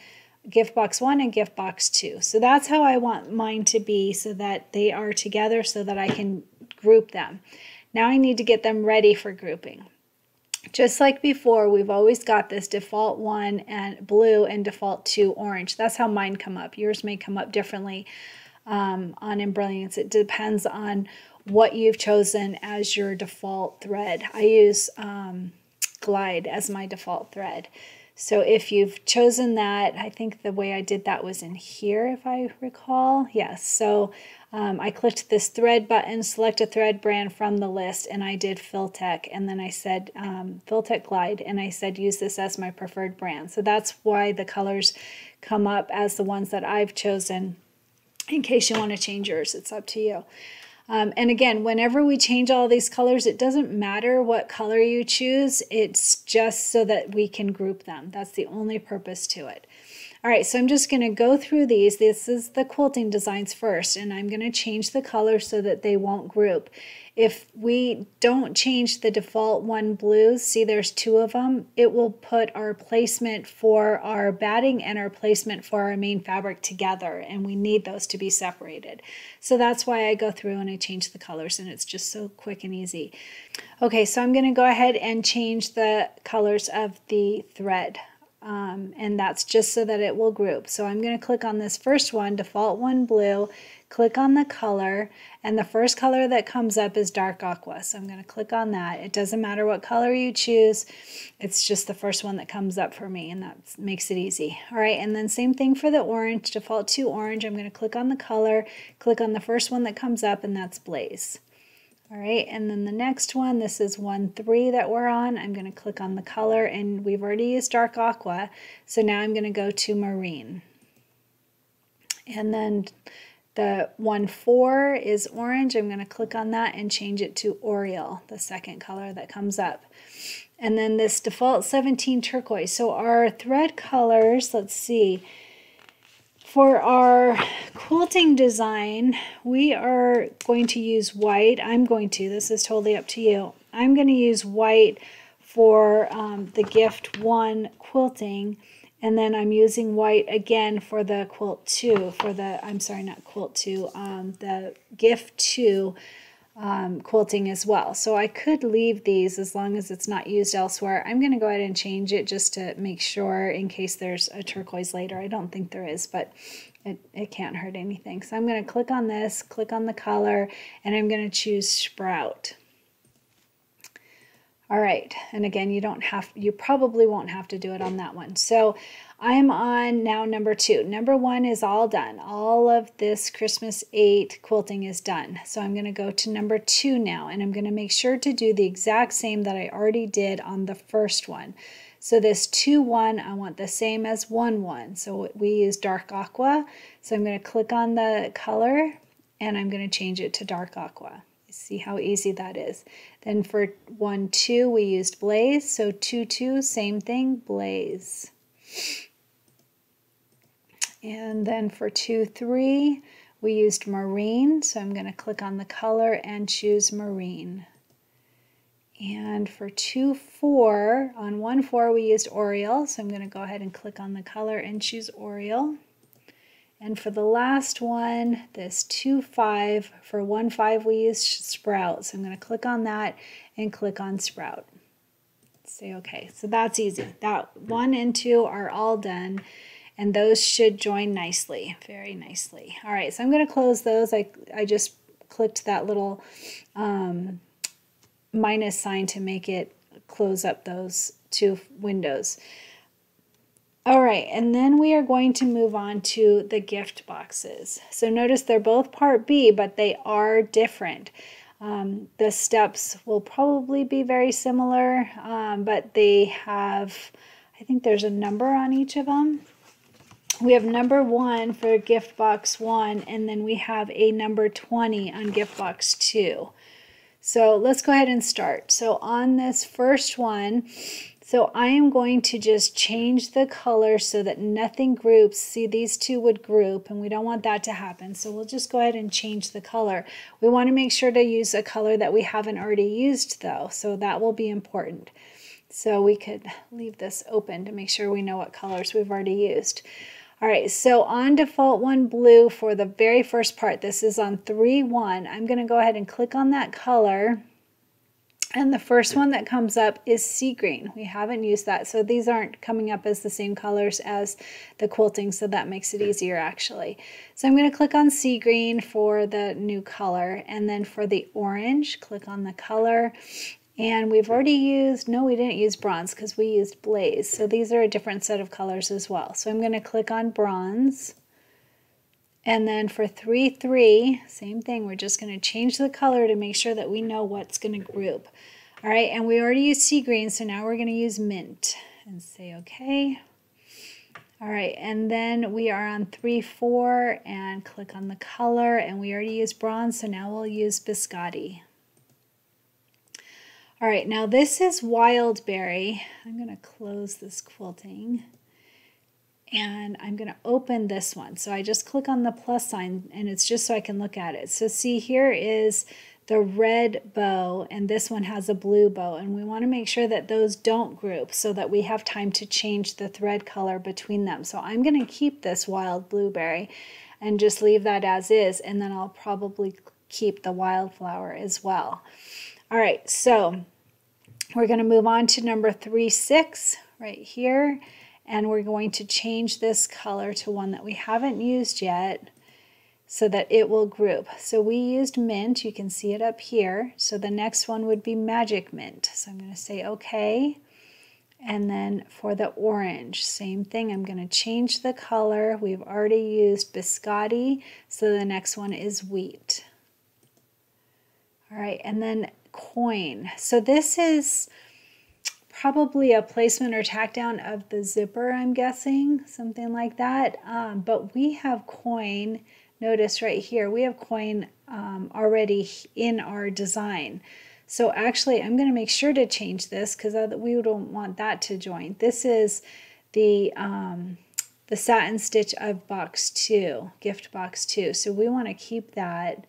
gift box 1 and gift box 2. So that's how I want mine to be so that they are together so that I can group them. Now I need to get them ready for grouping. Just like before, we've always got this default 1 and blue and default 2 orange. That's how mine come up. Yours may come up differently um, on Embrilliance. It depends on what you've chosen as your default thread. I use um, Glide as my default thread. So if you've chosen that, I think the way I did that was in here, if I recall. Yes, so um, I clicked this thread button, select a thread brand from the list, and I did Fil-Tec, and then I said um, Fil-Tec Glide, and I said use this as my preferred brand. So that's why the colors come up as the ones that I've chosen in case you want to change yours. It's up to you. Um, and again, whenever we change all these colors, it doesn't matter what color you choose. It's just so that we can group them. That's the only purpose to it. All right, so I'm just going to go through these. This is the quilting designs first, and I'm going to change the color so that they won't group. If we don't change the default one blues, see there's two of them, it will put our placement for our batting and our placement for our main fabric together, and we need those to be separated. So that's why I go through and I change the colors, and it's just so quick and easy. Okay, so I'm going to go ahead and change the colors of the thread. Um, and that's just so that it will group. So I'm going to click on this first one, default one blue, click on the color, and the first color that comes up is dark aqua. So I'm going to click on that. It doesn't matter what color you choose. It's just the first one that comes up for me, and that makes it easy. All right, and then same thing for the orange, default to orange. I'm going to click on the color, click on the first one that comes up, and that's Blaze. All right, and then the next one, this is 1-3 that we're on. I'm going to click on the color, and we've already used dark aqua, so now I'm going to go to marine. And then the 1-4 is orange. I'm going to click on that and change it to Oriole, the second color that comes up. And then this default 17 turquoise. So our thread colors, let's see, for our quilting design, we are going to use white. I'm going to, this is totally up to you. I'm going to use white for um, the gift one quilting and then I'm using white again for the quilt two, for the, I'm sorry, not quilt two, um, the gift two um, quilting as well. So I could leave these as long as it's not used elsewhere. I'm going to go ahead and change it just to make sure in case there's a turquoise later. I don't think there is, but it, it can't hurt anything. So I'm going to click on this, click on the color, and I'm going to choose Sprout. All right, and again, you don't have, you probably won't have to do it on that one. So I am on now number two. Number one is all done. All of this Christmas 8 quilting is done. So I'm going to go to number two now, and I'm going to make sure to do the exact same that I already did on the first one. So this 2-1, I want the same as 1-1. So we use dark aqua. So I'm going to click on the color, and I'm going to change it to dark aqua. See how easy that is. Then for 1, 2, we used blaze. So 2, 2, same thing, blaze. And then for 2, 3, we used marine. So I'm going to click on the color and choose marine. And for 2, 4, on 1, 4, we used Oriole. So I'm going to go ahead and click on the color and choose Oriole. And for the last one, this 2, 5, for 1, 5 we use Sprout. So I'm going to click on that and click on Sprout. Say OK. So that's easy. That 1 and 2 are all done. And those should join nicely, very nicely. All right, so I'm going to close those. I, I just clicked that little um, minus sign to make it close up those two windows. All right, and then we are going to move on to the gift boxes. So notice they're both part B, but they are different. Um, the steps will probably be very similar, um, but they have, I think there's a number on each of them. We have number one for gift box one, and then we have a number 20 on gift box two. So let's go ahead and start. So on this first one, so I am going to just change the color so that nothing groups. See, these two would group, and we don't want that to happen. So we'll just go ahead and change the color. We want to make sure to use a color that we haven't already used, though, so that will be important. So we could leave this open to make sure we know what colors we've already used. All right, so on default one blue for the very first part, this is on 3-1. I'm going to go ahead and click on that color and the first one that comes up is sea green. We haven't used that, so these aren't coming up as the same colors as the quilting, so that makes it easier actually. So I'm going to click on sea green for the new color, and then for the orange, click on the color. And we've already used, no, we didn't use bronze because we used blaze. So these are a different set of colors as well. So I'm going to click on bronze. And then for 3, 3, same thing, we're just going to change the color to make sure that we know what's going to group. All right, and we already used sea green, so now we're going to use mint and say okay. All right, and then we are on 3, 4 and click on the color, and we already used bronze, so now we'll use biscotti. All right, now this is Wildberry. I'm going to close this quilting and I'm going to open this one. So I just click on the plus sign and it's just so I can look at it. So see here is the red bow and this one has a blue bow and we want to make sure that those don't group so that we have time to change the thread color between them. So I'm going to keep this wild blueberry and just leave that as is and then I'll probably keep the wildflower as well. All right, so we're going to move on to number three, six right here and we're going to change this color to one that we haven't used yet so that it will group. So we used mint, you can see it up here. So the next one would be magic mint. So I'm going to say okay. And then for the orange, same thing. I'm going to change the color. We've already used biscotti, so the next one is wheat. All right, and then coin. So this is probably a placement or tack down of the zipper, I'm guessing, something like that. Um, but we have coin, notice right here, we have coin um, already in our design. So actually, I'm going to make sure to change this because we don't want that to join. This is the um, the satin stitch of box two, gift box two. So we want to keep that.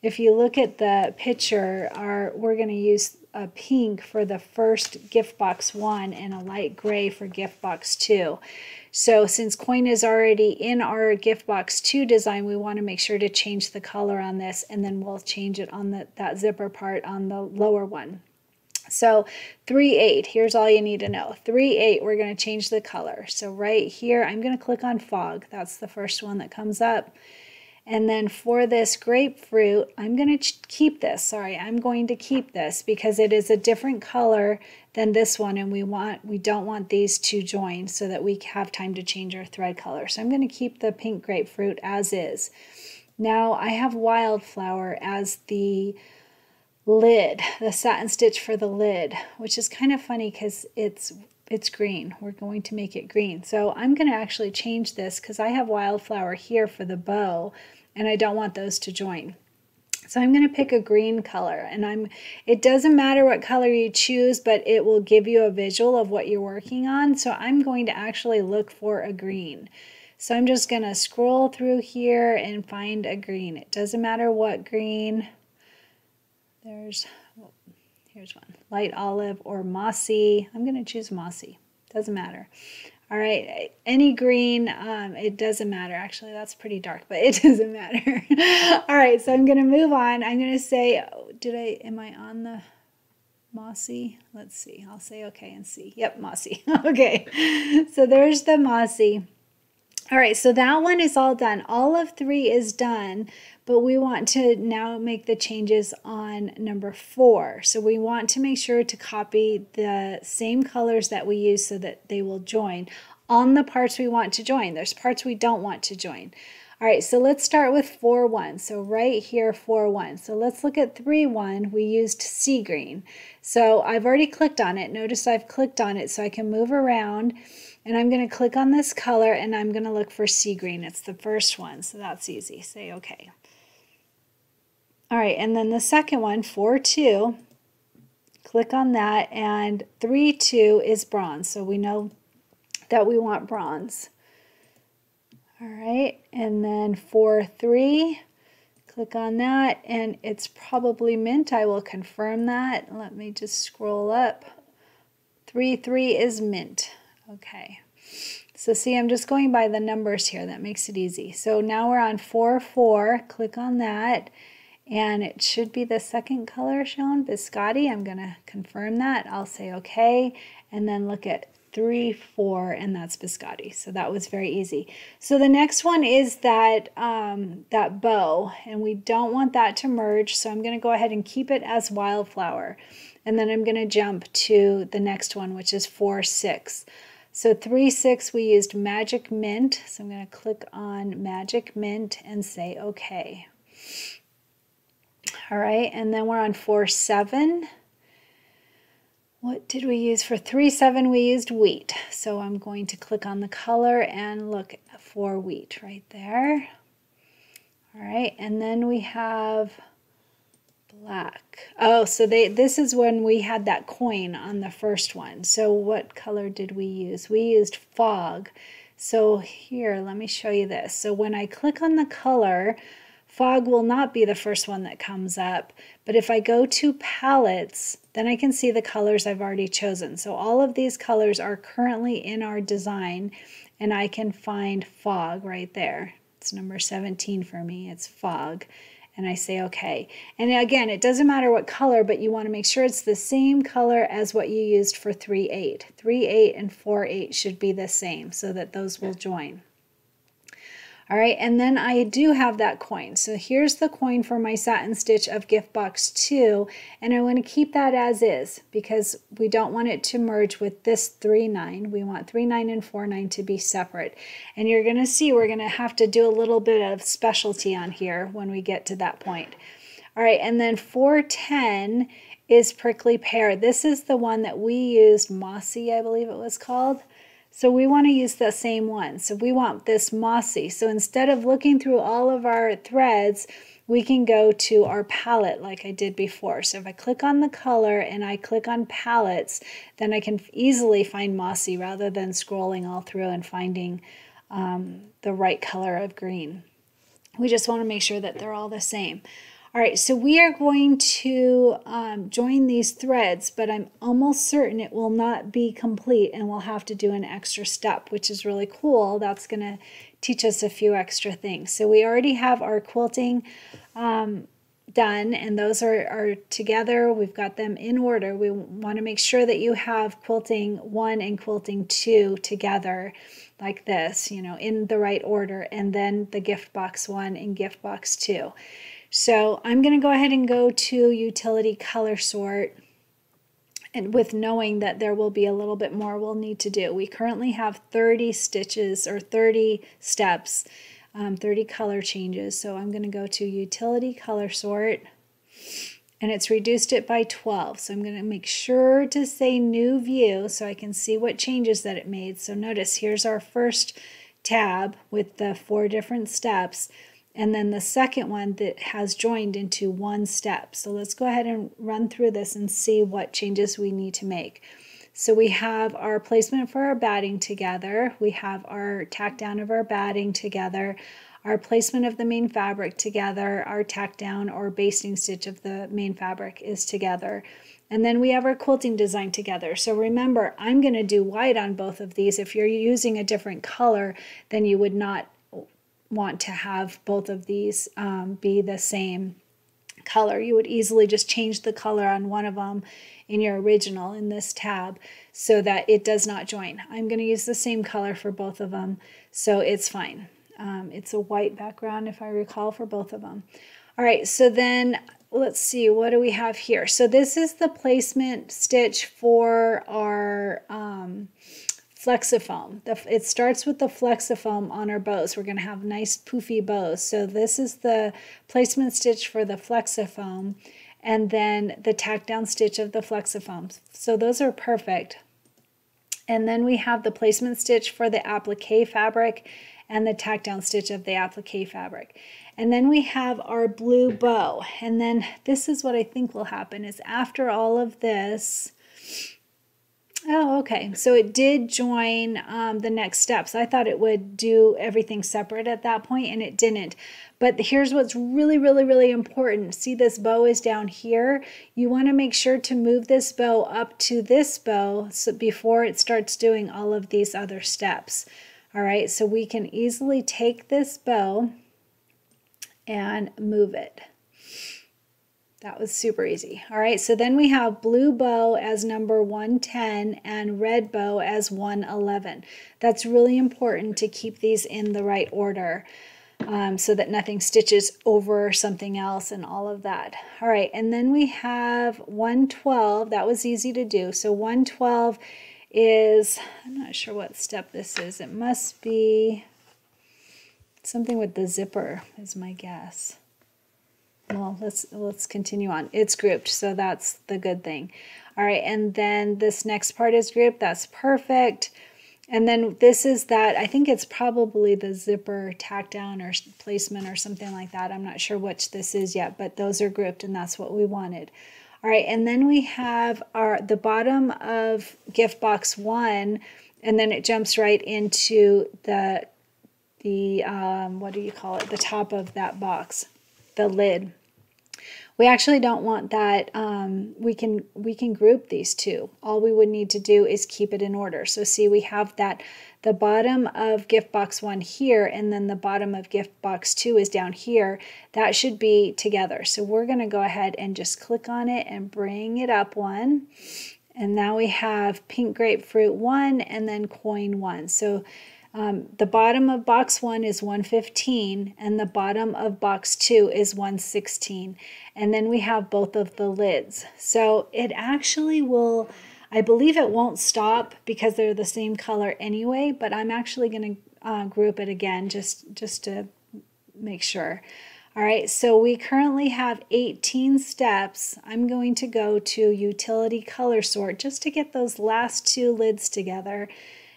If you look at the picture, our, we're going to use a pink for the first gift box one and a light gray for gift box two. So since coin is already in our gift box two design, we want to make sure to change the color on this and then we'll change it on the, that zipper part on the lower one. So 3, 8, here's all you need to know. 3, 8, we're going to change the color. So right here, I'm going to click on fog. That's the first one that comes up. And then for this grapefruit, I'm going to keep this. Sorry, I'm going to keep this because it is a different color than this one and we want we don't want these to join so that we have time to change our thread color. So I'm going to keep the pink grapefruit as is. Now I have wildflower as the lid, the satin stitch for the lid, which is kind of funny because it's it's green. We're going to make it green. So I'm going to actually change this because I have wildflower here for the bow and I don't want those to join. So I'm going to pick a green color and I'm it doesn't matter what color you choose but it will give you a visual of what you're working on. So I'm going to actually look for a green. So I'm just going to scroll through here and find a green. It doesn't matter what green. There's here's one. Light olive or mossy. I'm going to choose mossy. Doesn't matter. All right, any green, um, it doesn't matter. Actually, that's pretty dark, but it <laughs> doesn't matter. All right, so I'm to move on. I'm to say, oh, did I, am I on the mossy? Let's see. I'll say okay and see. Yep, mossy. <laughs> okay, so there's the mossy. All right, so that one is all done. All of three is done, but we want to now make the changes on number four. So we want to make sure to copy the same colors that we use so that they will join on the parts we want to join. There's parts we don't want to join. All right, so let's start with 4-1. So right here, 4-1. So let's look at 3-1. We used sea green. So I've already clicked on it. Notice I've clicked on it so I can move around. And I'm going to click on this color and I'm going to look for sea green. It's the first one, so that's easy. Say okay. All right, and then the second one, 4, 2, click on that, and 3, 2 is bronze. So we know that we want bronze. All right, and then 4, 3, click on that, and it's probably mint. I will confirm that. Let me just scroll up. 3, 3 is mint. Okay. So see, I'm just going by the numbers here. That makes it easy. So now we're on 4, 4. Click on that and it should be the second color shown, biscotti. I'm going to confirm that. I'll say okay, and then look at three, four, and that's biscotti. So that was very easy. So the next one is that, um, that bow, and we don't want that to merge, so I'm going to go ahead and keep it as wildflower. And then I'm going to jump to the next one, which is 4, 6. So 3, 6, we used Magic Mint. So I'm going to click on Magic Mint and say OK. All right, and then we're on 4, 7. What did we use for 3, 7? We used wheat. So I'm going to click on the color and look for wheat right there. All right, and then we have black. Oh, so they this is when we had that coin on the first one. So what color did we use? We used fog. So here, let me show you this. So when I click on the color, Fog will not be the first one that comes up, but if I go to palettes, then I can see the colors I've already chosen. So all of these colors are currently in our design, and I can find fog right there. It's number 17 for me, it's fog. And I say okay. And again, it doesn't matter what color, but you want to make sure it's the same color as what you used for 3-8. 3-8 and 4-8 should be the same so that those will join. All right, and then I do have that coin. So here's the coin for my satin stitch of gift box two, and I want to keep that as is because we don't want it to merge with this 3-9. We want 3-9 and 4-9 to be separate. And you're going to see we're going to have to do a little bit of specialty on here when we get to that point. All right, and then 410 is prickly pear. This is the one that we used, Mossy, I believe it was called. So we want to use the same one. So we want this mossy. So instead of looking through all of our threads, we can go to our palette like I did before. So if I click on the color and I click on palettes, then I can easily find mossy rather than scrolling all through and finding um, the right color of green. We just want to make sure that they're all the same. All right, so we are going to um, join these threads, but I'm almost certain it will not be complete and we'll have to do an extra step, which is really cool. That's going to teach us a few extra things. So we already have our quilting um, done and those are, are together. We've got them in order. We want to make sure that you have quilting one and quilting two together like this, you know, in the right order, and then the gift box one and gift box two. So I'm going to go ahead and go to utility color sort and with knowing that there will be a little bit more we'll need to do. We currently have 30 stitches or 30 steps, um, 30 color changes. So I'm going to go to utility color sort and it's reduced it by 12. So I'm going to make sure to say new view so I can see what changes that it made. So notice here's our first tab with the four different steps and then the second one that has joined into one step. So let's go ahead and run through this and see what changes we need to make. So we have our placement for our batting together. We have our tack down of our batting together, our placement of the main fabric together, our tack down or basting stitch of the main fabric is together. And then we have our quilting design together. So remember, I'm going to do white on both of these. If you're using a different color, then you would not want to have both of these um, be the same color. You would easily just change the color on one of them in your original in this tab so that it does not join. I'm going to use the same color for both of them so it's fine. Um, it's a white background if I recall for both of them. All right, so then let's see, what do we have here? So this is the placement stitch for our um, Flexifoam. The, it starts with the Flexifoam on our bows. We're going to have nice poofy bows. So this is the placement stitch for the Flexifoam and then the tack down stitch of the Flexifoam. So those are perfect. And then we have the placement stitch for the applique fabric and the tack down stitch of the applique fabric. And then we have our blue bow. And then this is what I think will happen is after all of this, Oh, okay. So it did join um, the next steps. I thought it would do everything separate at that point, and it didn't. But here's what's really, really, really important. See this bow is down here. You want to make sure to move this bow up to this bow so before it starts doing all of these other steps. All right, so we can easily take this bow and move it. That was super easy. All right, so then we have blue bow as number 110 and red bow as 111. That's really important to keep these in the right order um, so that nothing stitches over something else and all of that. All right, and then we have 112. That was easy to do. So 112 is, I'm not sure what step this is. It must be something with the zipper is my guess well, let's let's continue on. It's grouped, so that's the good thing. All right, and then this next part is grouped. That's perfect. And then this is that, I think it's probably the zipper tack down or placement or something like that. I'm not sure which this is yet, but those are grouped and that's what we wanted. All right, and then we have our the bottom of gift box one, and then it jumps right into the, the um, what do you call it, the top of that box, the lid. We actually don't want that. Um, we can we can group these two. All we would need to do is keep it in order. So see, we have that the bottom of gift box one here, and then the bottom of gift box two is down here. That should be together. So we're going to go ahead and just click on it and bring it up one. And now we have pink grapefruit one and then coin one. So um, the bottom of box one is 115 and the bottom of box two is 116. And then we have both of the lids. So it actually will, I believe it won't stop because they're the same color anyway, but I'm actually going to uh, group it again just, just to make sure. All right, so we currently have 18 steps. I'm going to go to utility color sort just to get those last two lids together.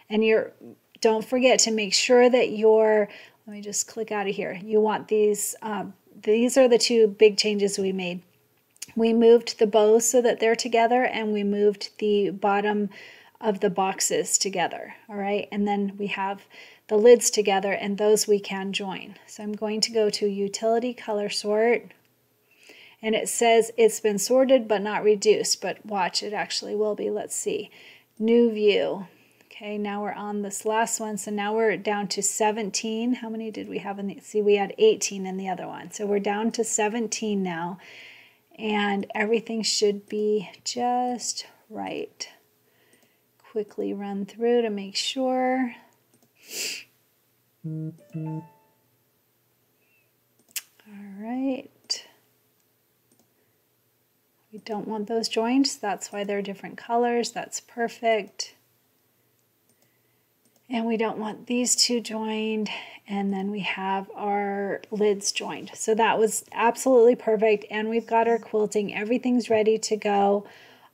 And you're don't forget to make sure that your, let me just click out of here. You want these, um, these are the two big changes we made. We moved the bows so that they're together and we moved the bottom of the boxes together, all right? And then we have the lids together and those we can join. So I'm going to go to utility color sort and it says it's been sorted but not reduced, but watch, it actually will be. Let's see. New view. Okay, now we're on this last one. So now we're down to 17. How many did we have in the, see, we had 18 in the other one. So we're down to 17 now and everything should be just right. Quickly run through to make sure. All right. We don't want those joints, that's why they're different colors, that's perfect. And we don't want these two joined, and then we have our lids joined. So that was absolutely perfect, and we've got our quilting. Everything's ready to go.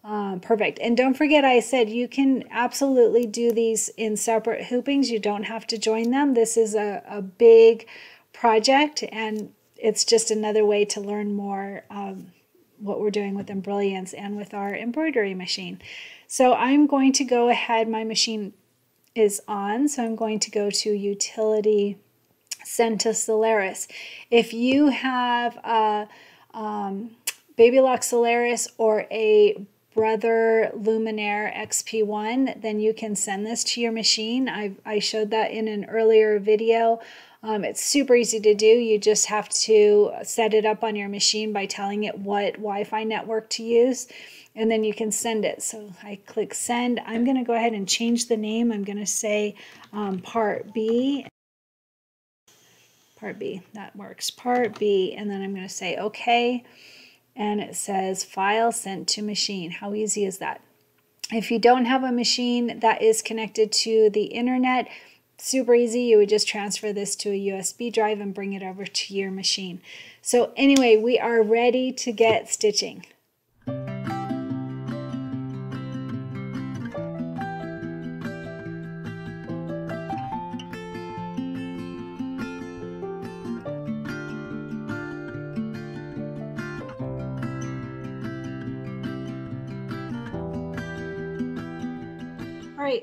Um, perfect. And don't forget, I said you can absolutely do these in separate hoopings. You don't have to join them. This is a, a big project, and it's just another way to learn more um, what we're doing with Embrilliance and with our embroidery machine. So I'm going to go ahead, my machine is on, so I'm going to go to Utility, Send to Solaris. If you have a um, Babylock Solaris or a Brother Luminaire XP1, then you can send this to your machine. I, I showed that in an earlier video. Um, it's super easy to do. You just have to set it up on your machine by telling it what Wi-Fi network to use and then you can send it. So I click send. I'm going to go ahead and change the name. I'm going to say um, part B. Part B, that works. Part B, and then I'm going to say OK. And it says file sent to machine. How easy is that? If you don't have a machine that is connected to the internet, super easy. You would just transfer this to a USB drive and bring it over to your machine. So anyway, we are ready to get stitching.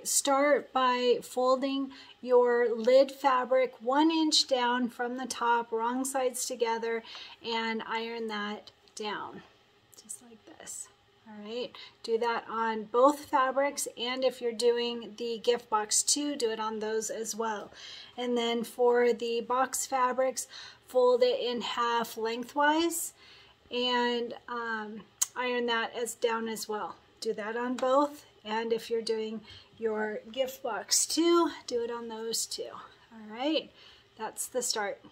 Start by folding your lid fabric one inch down from the top, wrong sides together, and iron that down, just like this. All right, do that on both fabrics, and if you're doing the gift box too, do it on those as well. And then for the box fabrics, fold it in half lengthwise, and um, iron that as down as well. Do that on both, and if you're doing your gift box too. Do it on those two. All right, that's the start.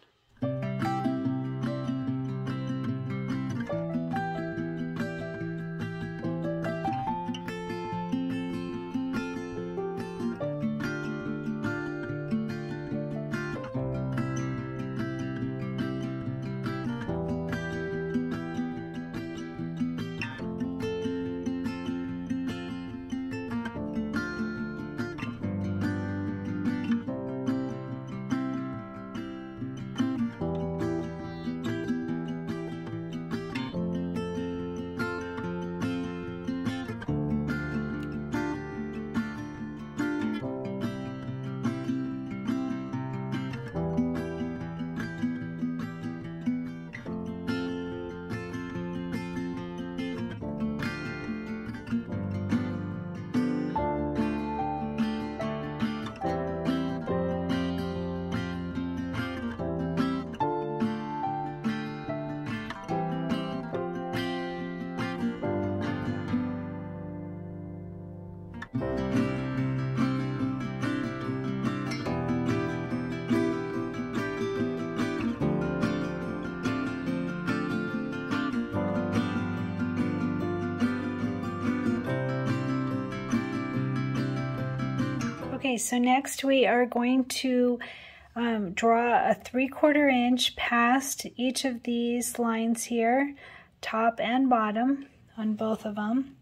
So next we are going to um, draw a three quarter inch past each of these lines here, top and bottom on both of them.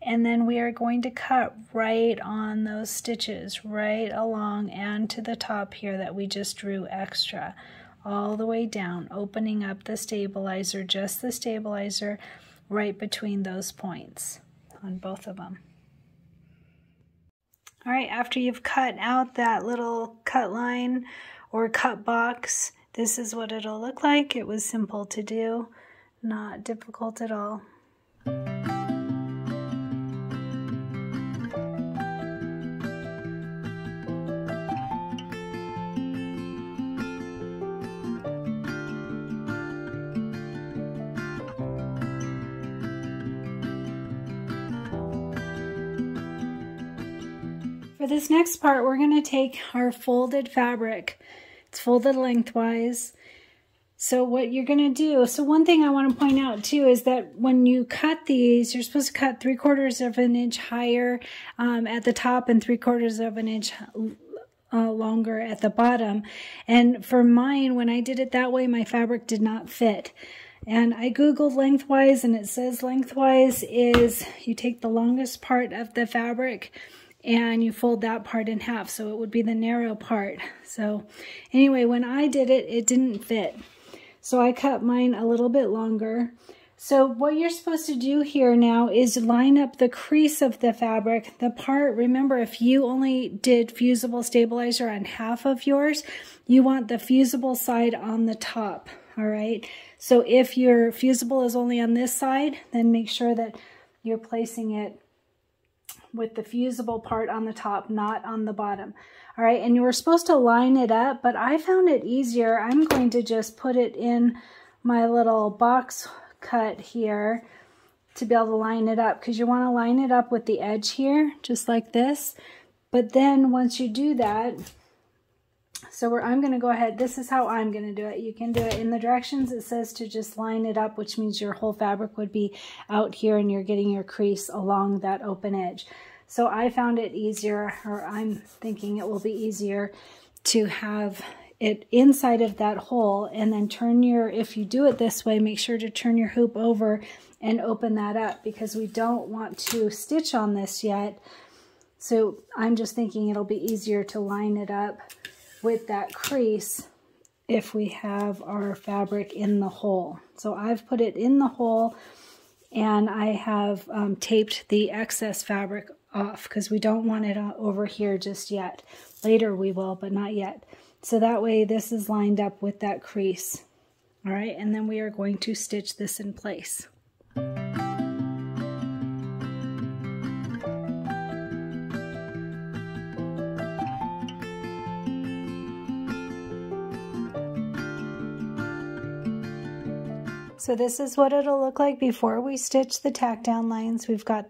And then we are going to cut right on those stitches, right along and to the top here that we just drew extra, all the way down, opening up the stabilizer, just the stabilizer, right between those points on both of them. All right, after you've cut out that little cut line or cut box, this is what it'll look like. It was simple to do, not difficult at all. This next part, we're going to take our folded fabric. It's folded lengthwise. So what you're going to do, so one thing I want to point out too is that when you cut these, you're supposed to cut three quarters of an inch higher um, at the top and three quarters of an inch uh, longer at the bottom. And for mine, when I did it that way, my fabric did not fit. And I Googled lengthwise and it says lengthwise is you take the longest part of the fabric and you fold that part in half so it would be the narrow part. So anyway when I did it it didn't fit. So I cut mine a little bit longer. So what you're supposed to do here now is line up the crease of the fabric the part remember if you only did fusible stabilizer on half of yours you want the fusible side on the top all right? So if your fusible is only on this side then make sure that you're placing it with the fusible part on the top, not on the bottom. All right, and you were supposed to line it up, but I found it easier. I'm going to just put it in my little box cut here to be able to line it up because you want to line it up with the edge here, just like this. But then once you do that, so I'm going to go ahead, this is how I'm going to do it. You can do it in the directions it says to just line it up, which means your whole fabric would be out here and you're getting your crease along that open edge. So I found it easier, or I'm thinking it will be easier to have it inside of that hole and then turn your, if you do it this way, make sure to turn your hoop over and open that up because we don't want to stitch on this yet. So I'm just thinking it'll be easier to line it up with that crease if we have our fabric in the hole. So I've put it in the hole and I have um, taped the excess fabric off because we don't want it over here just yet. Later we will, but not yet. So that way this is lined up with that crease. All right, and then we are going to stitch this in place. So this is what it'll look like before we stitch the tack down lines. We've got,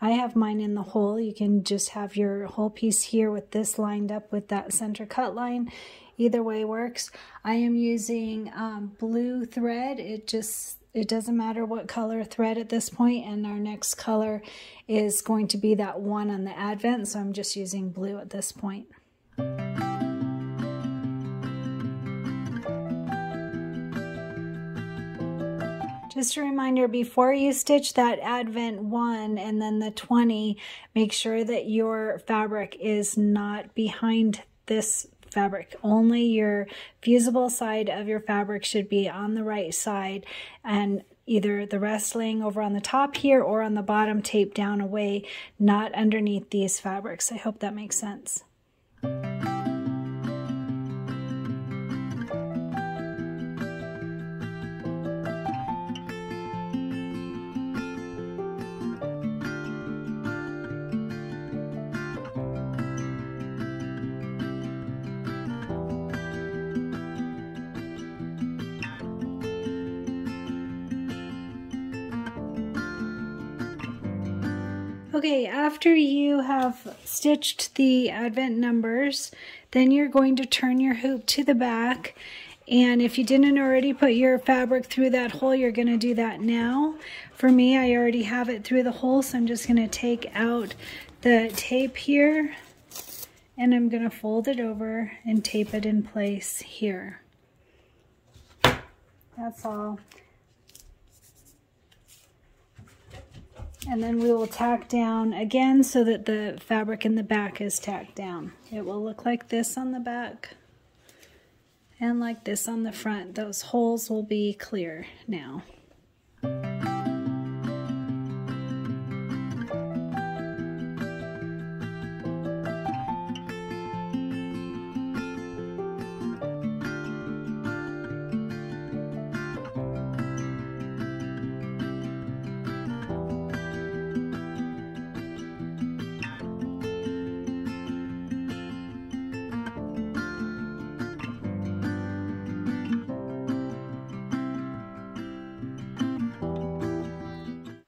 I have mine in the hole. You can just have your whole piece here with this lined up with that center cut line. Either way works. I am using um, blue thread. It just, it doesn't matter what color thread at this point and our next color is going to be that one on the advent. So I'm just using blue at this point. Just a reminder, before you stitch that Advent 1 and then the 20, make sure that your fabric is not behind this fabric. Only your fusible side of your fabric should be on the right side and either the rest laying over on the top here or on the bottom taped down away, not underneath these fabrics. I hope that makes sense. Okay, after you have stitched the advent numbers, then you're going to turn your hoop to the back. And if you didn't already put your fabric through that hole, you're going to do that now. For me, I already have it through the hole, so I'm just going to take out the tape here. And I'm going to fold it over and tape it in place here. That's all. And then we will tack down again so that the fabric in the back is tacked down. It will look like this on the back and like this on the front. Those holes will be clear now.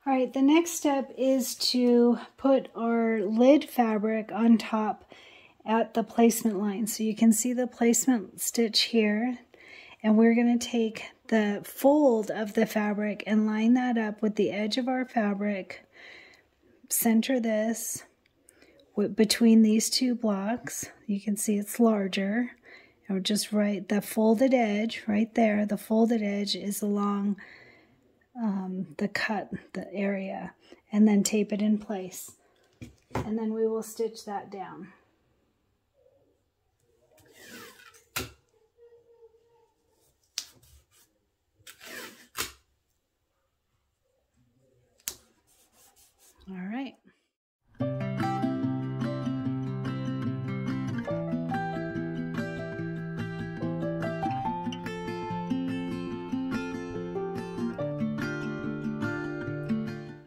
All right, the next step is to put our lid fabric on top at the placement line. So you can see the placement stitch here. And we're going to take the fold of the fabric and line that up with the edge of our fabric. Center this between these two blocks. You can see it's larger. Or just right, the folded edge right there, the folded edge is along um, the cut, the area, and then tape it in place. And then we will stitch that down. All right.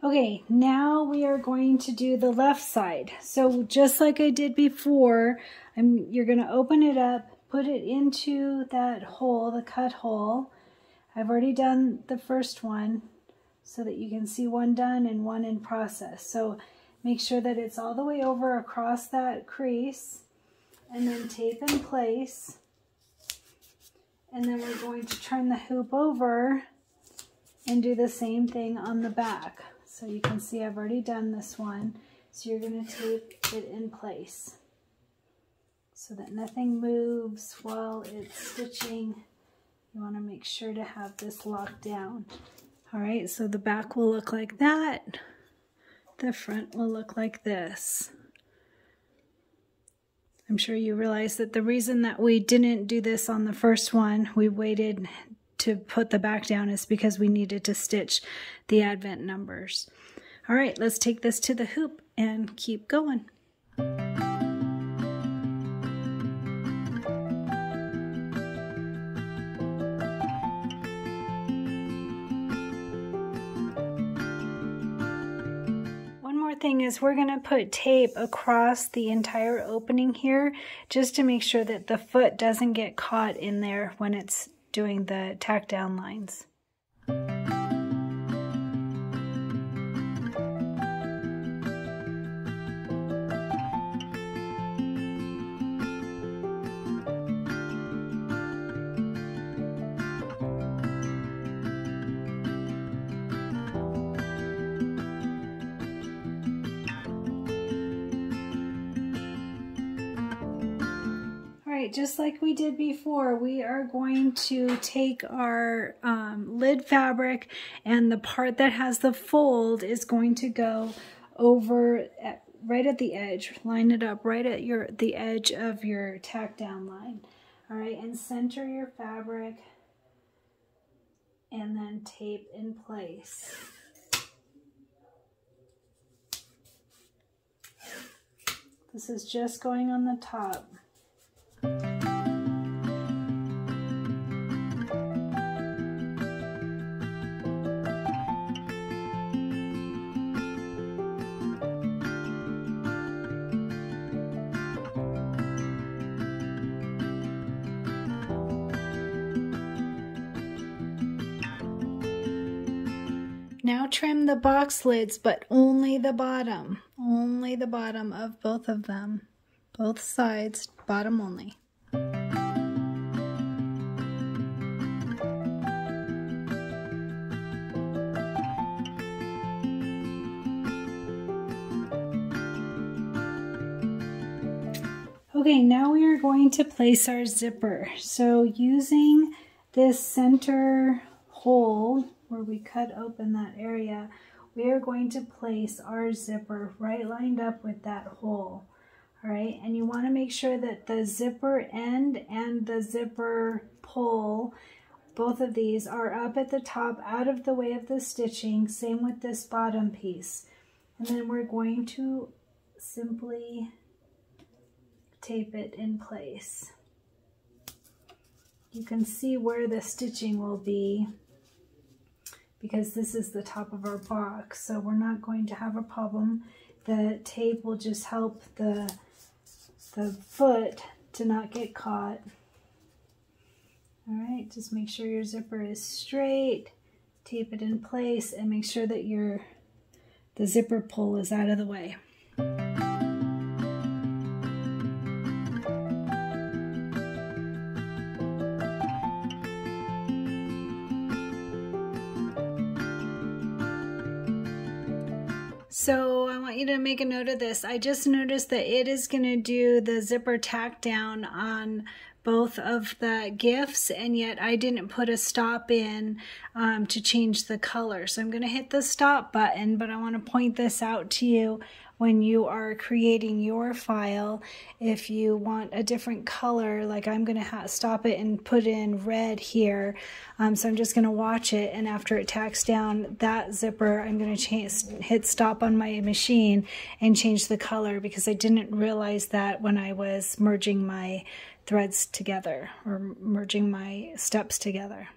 Okay, now we are going to do the left side. So just like I did before, I'm, you're going to open it up, put it into that hole, the cut hole. I've already done the first one so that you can see one done and one in process. So make sure that it's all the way over across that crease and then tape in place. And then we're going to turn the hoop over and do the same thing on the back. So you can see I've already done this one. So you're going to tape it in place so that nothing moves while it's stitching. You want to make sure to have this locked down. All right, so the back will look like that. The front will look like this. I'm sure you realize that the reason that we didn't do this on the first one, we waited to put the back down is because we needed to stitch the advent numbers. All right, let's take this to the hoop and keep going. One more thing is we're going to put tape across the entire opening here just to make sure that the foot doesn't get caught in there when it's doing the tack down lines. Just like we did before, we are going to take our um, lid fabric and the part that has the fold is going to go over at, right at the edge. Line it up right at your the edge of your tack down line. All right, and center your fabric and then tape in place. This is just going on the top. Now trim the box lids, but only the bottom. Only the bottom of both of them. Both sides, bottom only. Okay, now we are going to place our zipper. So using this center hole where we cut open that area, we are going to place our zipper right lined up with that hole. All right, and you want to make sure that the zipper end and the zipper pull, both of these are up at the top out of the way of the stitching. Same with this bottom piece. And then we're going to simply tape it in place. You can see where the stitching will be because this is the top of our box, so we're not going to have a problem. The tape will just help the, the foot to not get caught. All right, just make sure your zipper is straight, tape it in place, and make sure that your the zipper pull is out of the way. You to make a note of this. I just noticed that it is going to do the zipper tack down on both of the gifts and yet I didn't put a stop in um, to change the color. So I'm going to hit the stop button, but I want to point this out to you when you are creating your file. If you want a different color, like I'm going to stop it and put in red here. Um, so I'm just going to watch it and after it tacks down that zipper, I'm going to hit stop on my machine and change the color because I didn't realize that when I was merging my threads together or merging my steps together.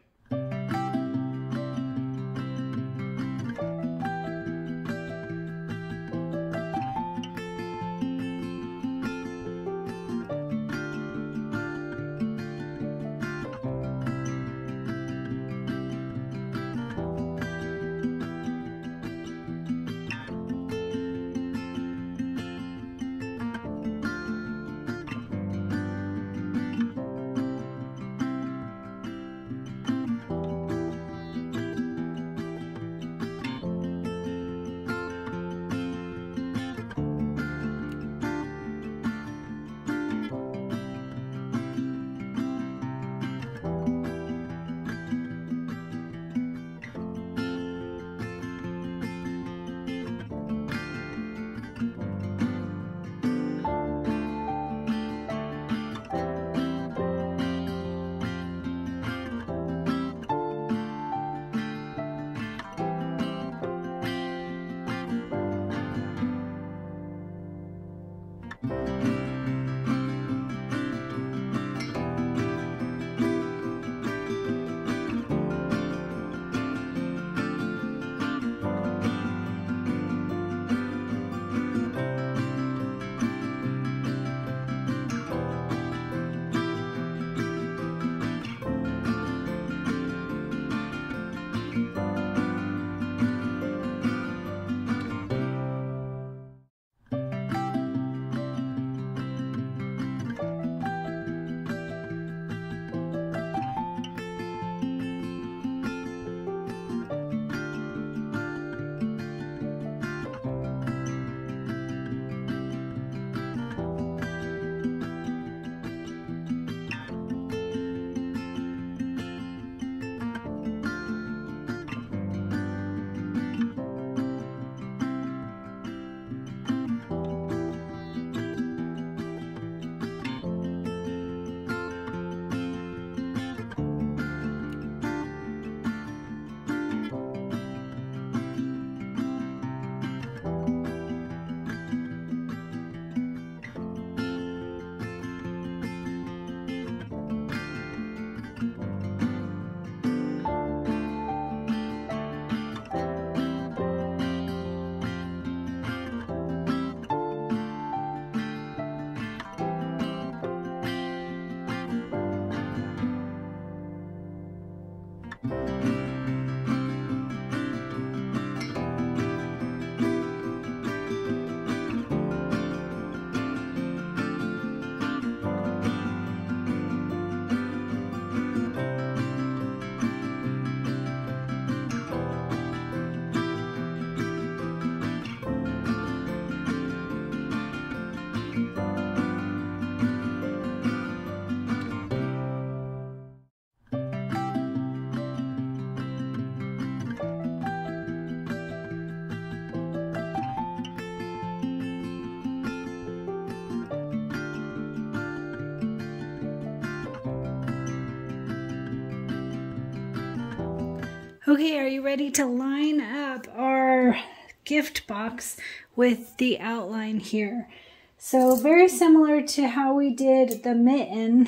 Okay, are you ready to line up our gift box with the outline here? So very similar to how we did the mitten,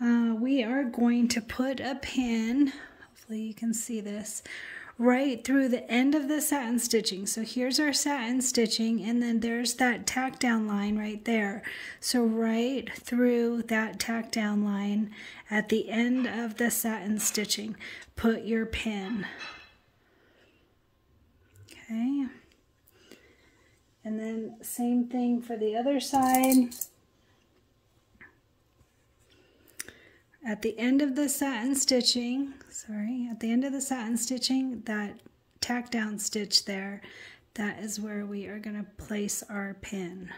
uh, we are going to put a pin, hopefully you can see this, right through the end of the satin stitching. So here's our satin stitching and then there's that tack down line right there. So right through that tack down line at the end of the satin stitching, put your pin. Okay. And then same thing for the other side. At the end of the satin stitching, sorry, at the end of the satin stitching, that tack down stitch there, that is where we are going to place our pin.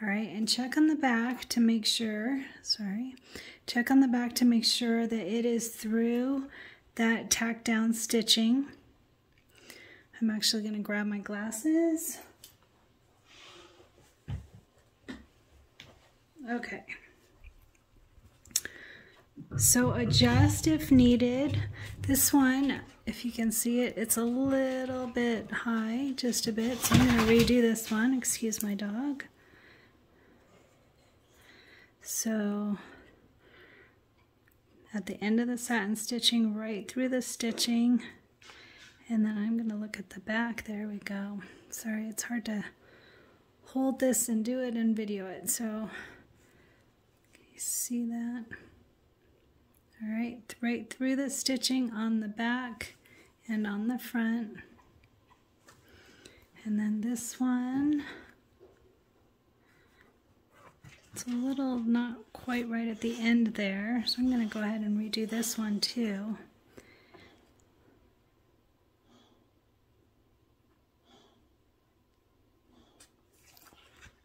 All right, and check on the back to make sure, sorry, check on the back to make sure that it is through that tack down stitching. I'm actually going to grab my glasses. Okay. So uh, adjust if needed. This one, if you can see it, it's a little bit high, just a bit. So I'm going to redo this one. Excuse my dog. So at the end of the satin stitching, right through the stitching, and then I'm going to look at the back. There we go. Sorry, it's hard to hold this and do it and video it. So, can you see that? All right, right through the stitching on the back and on the front. And then this one, it's a little not quite right at the end there. So I'm going to go ahead and redo this one too.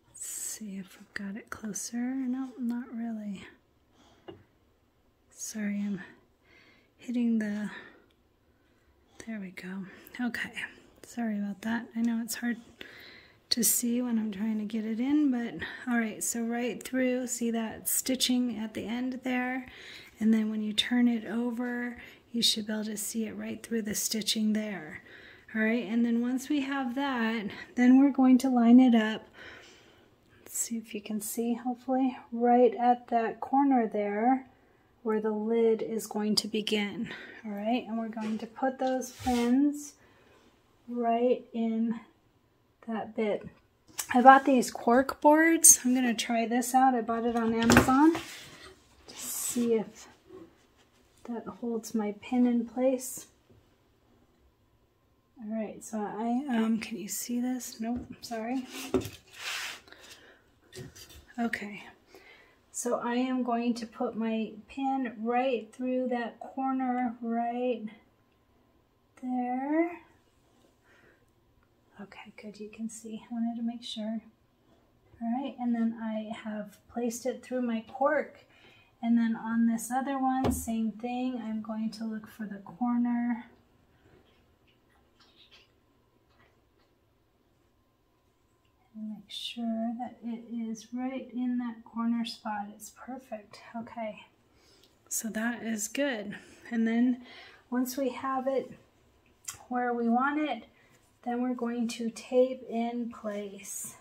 Let's see if I've got it closer. No, not really. Sorry, I'm hitting the, there we go. Okay, sorry about that. I know it's hard to see when I'm trying to get it in, but all right, so right through, see that stitching at the end there, and then when you turn it over, you should be able to see it right through the stitching there. All right, and then once we have that, then we're going to line it up. Let's see if you can see, hopefully, right at that corner there where the lid is going to begin. All right, and we're going to put those pins right in that bit. I bought these cork boards. I'm going to try this out. I bought it on Amazon to see if that holds my pin in place. All right, so I, um, can you see this? Nope, sorry. Okay, so I am going to put my pin right through that corner right there. Okay, good, you can see. I wanted to make sure. All right, and then I have placed it through my cork. And then on this other one, same thing. I'm going to look for the corner. Make sure that it is right in that corner spot. It's perfect. Okay, so that is good. And then once we have it where we want it, then we're going to tape in place.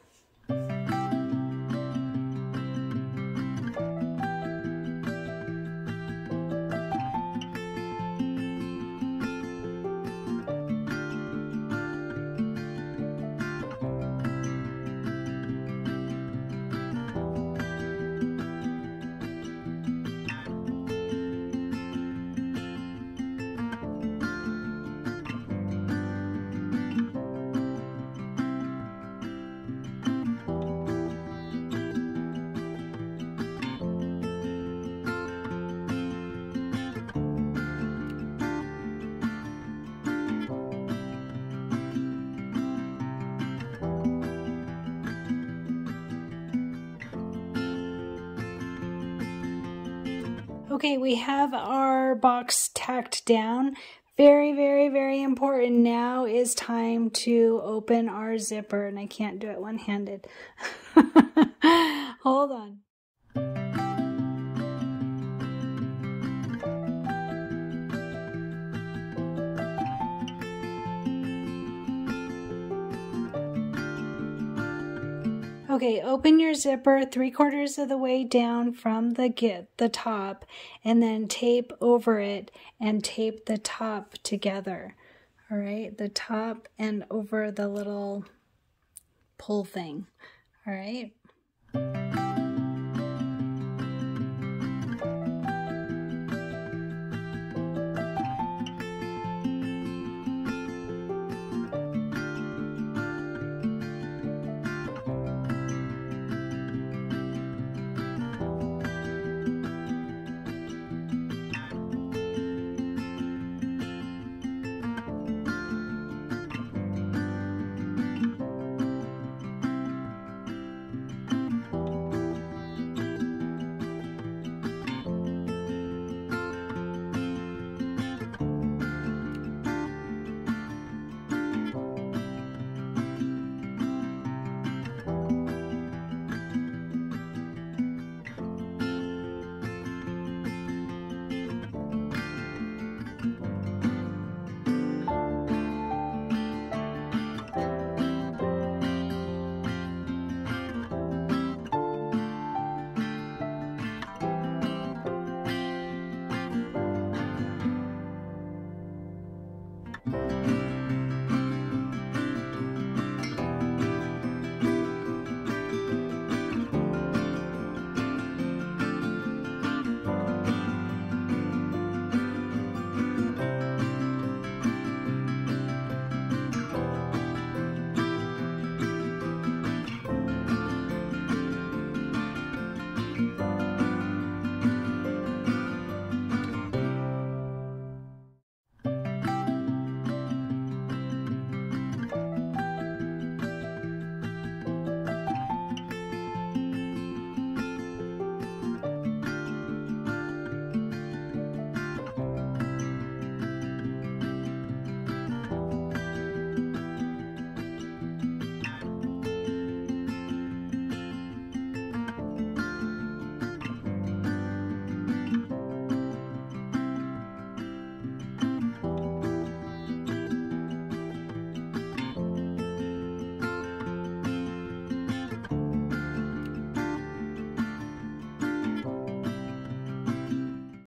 We have our box tacked down. Very, very, very important now is time to open our zipper, and I can't do it one-handed. <laughs> Hold on. Okay, open your zipper three quarters of the way down from the get the top and then tape over it and tape the top together. All right, the top and over the little pull thing. All right.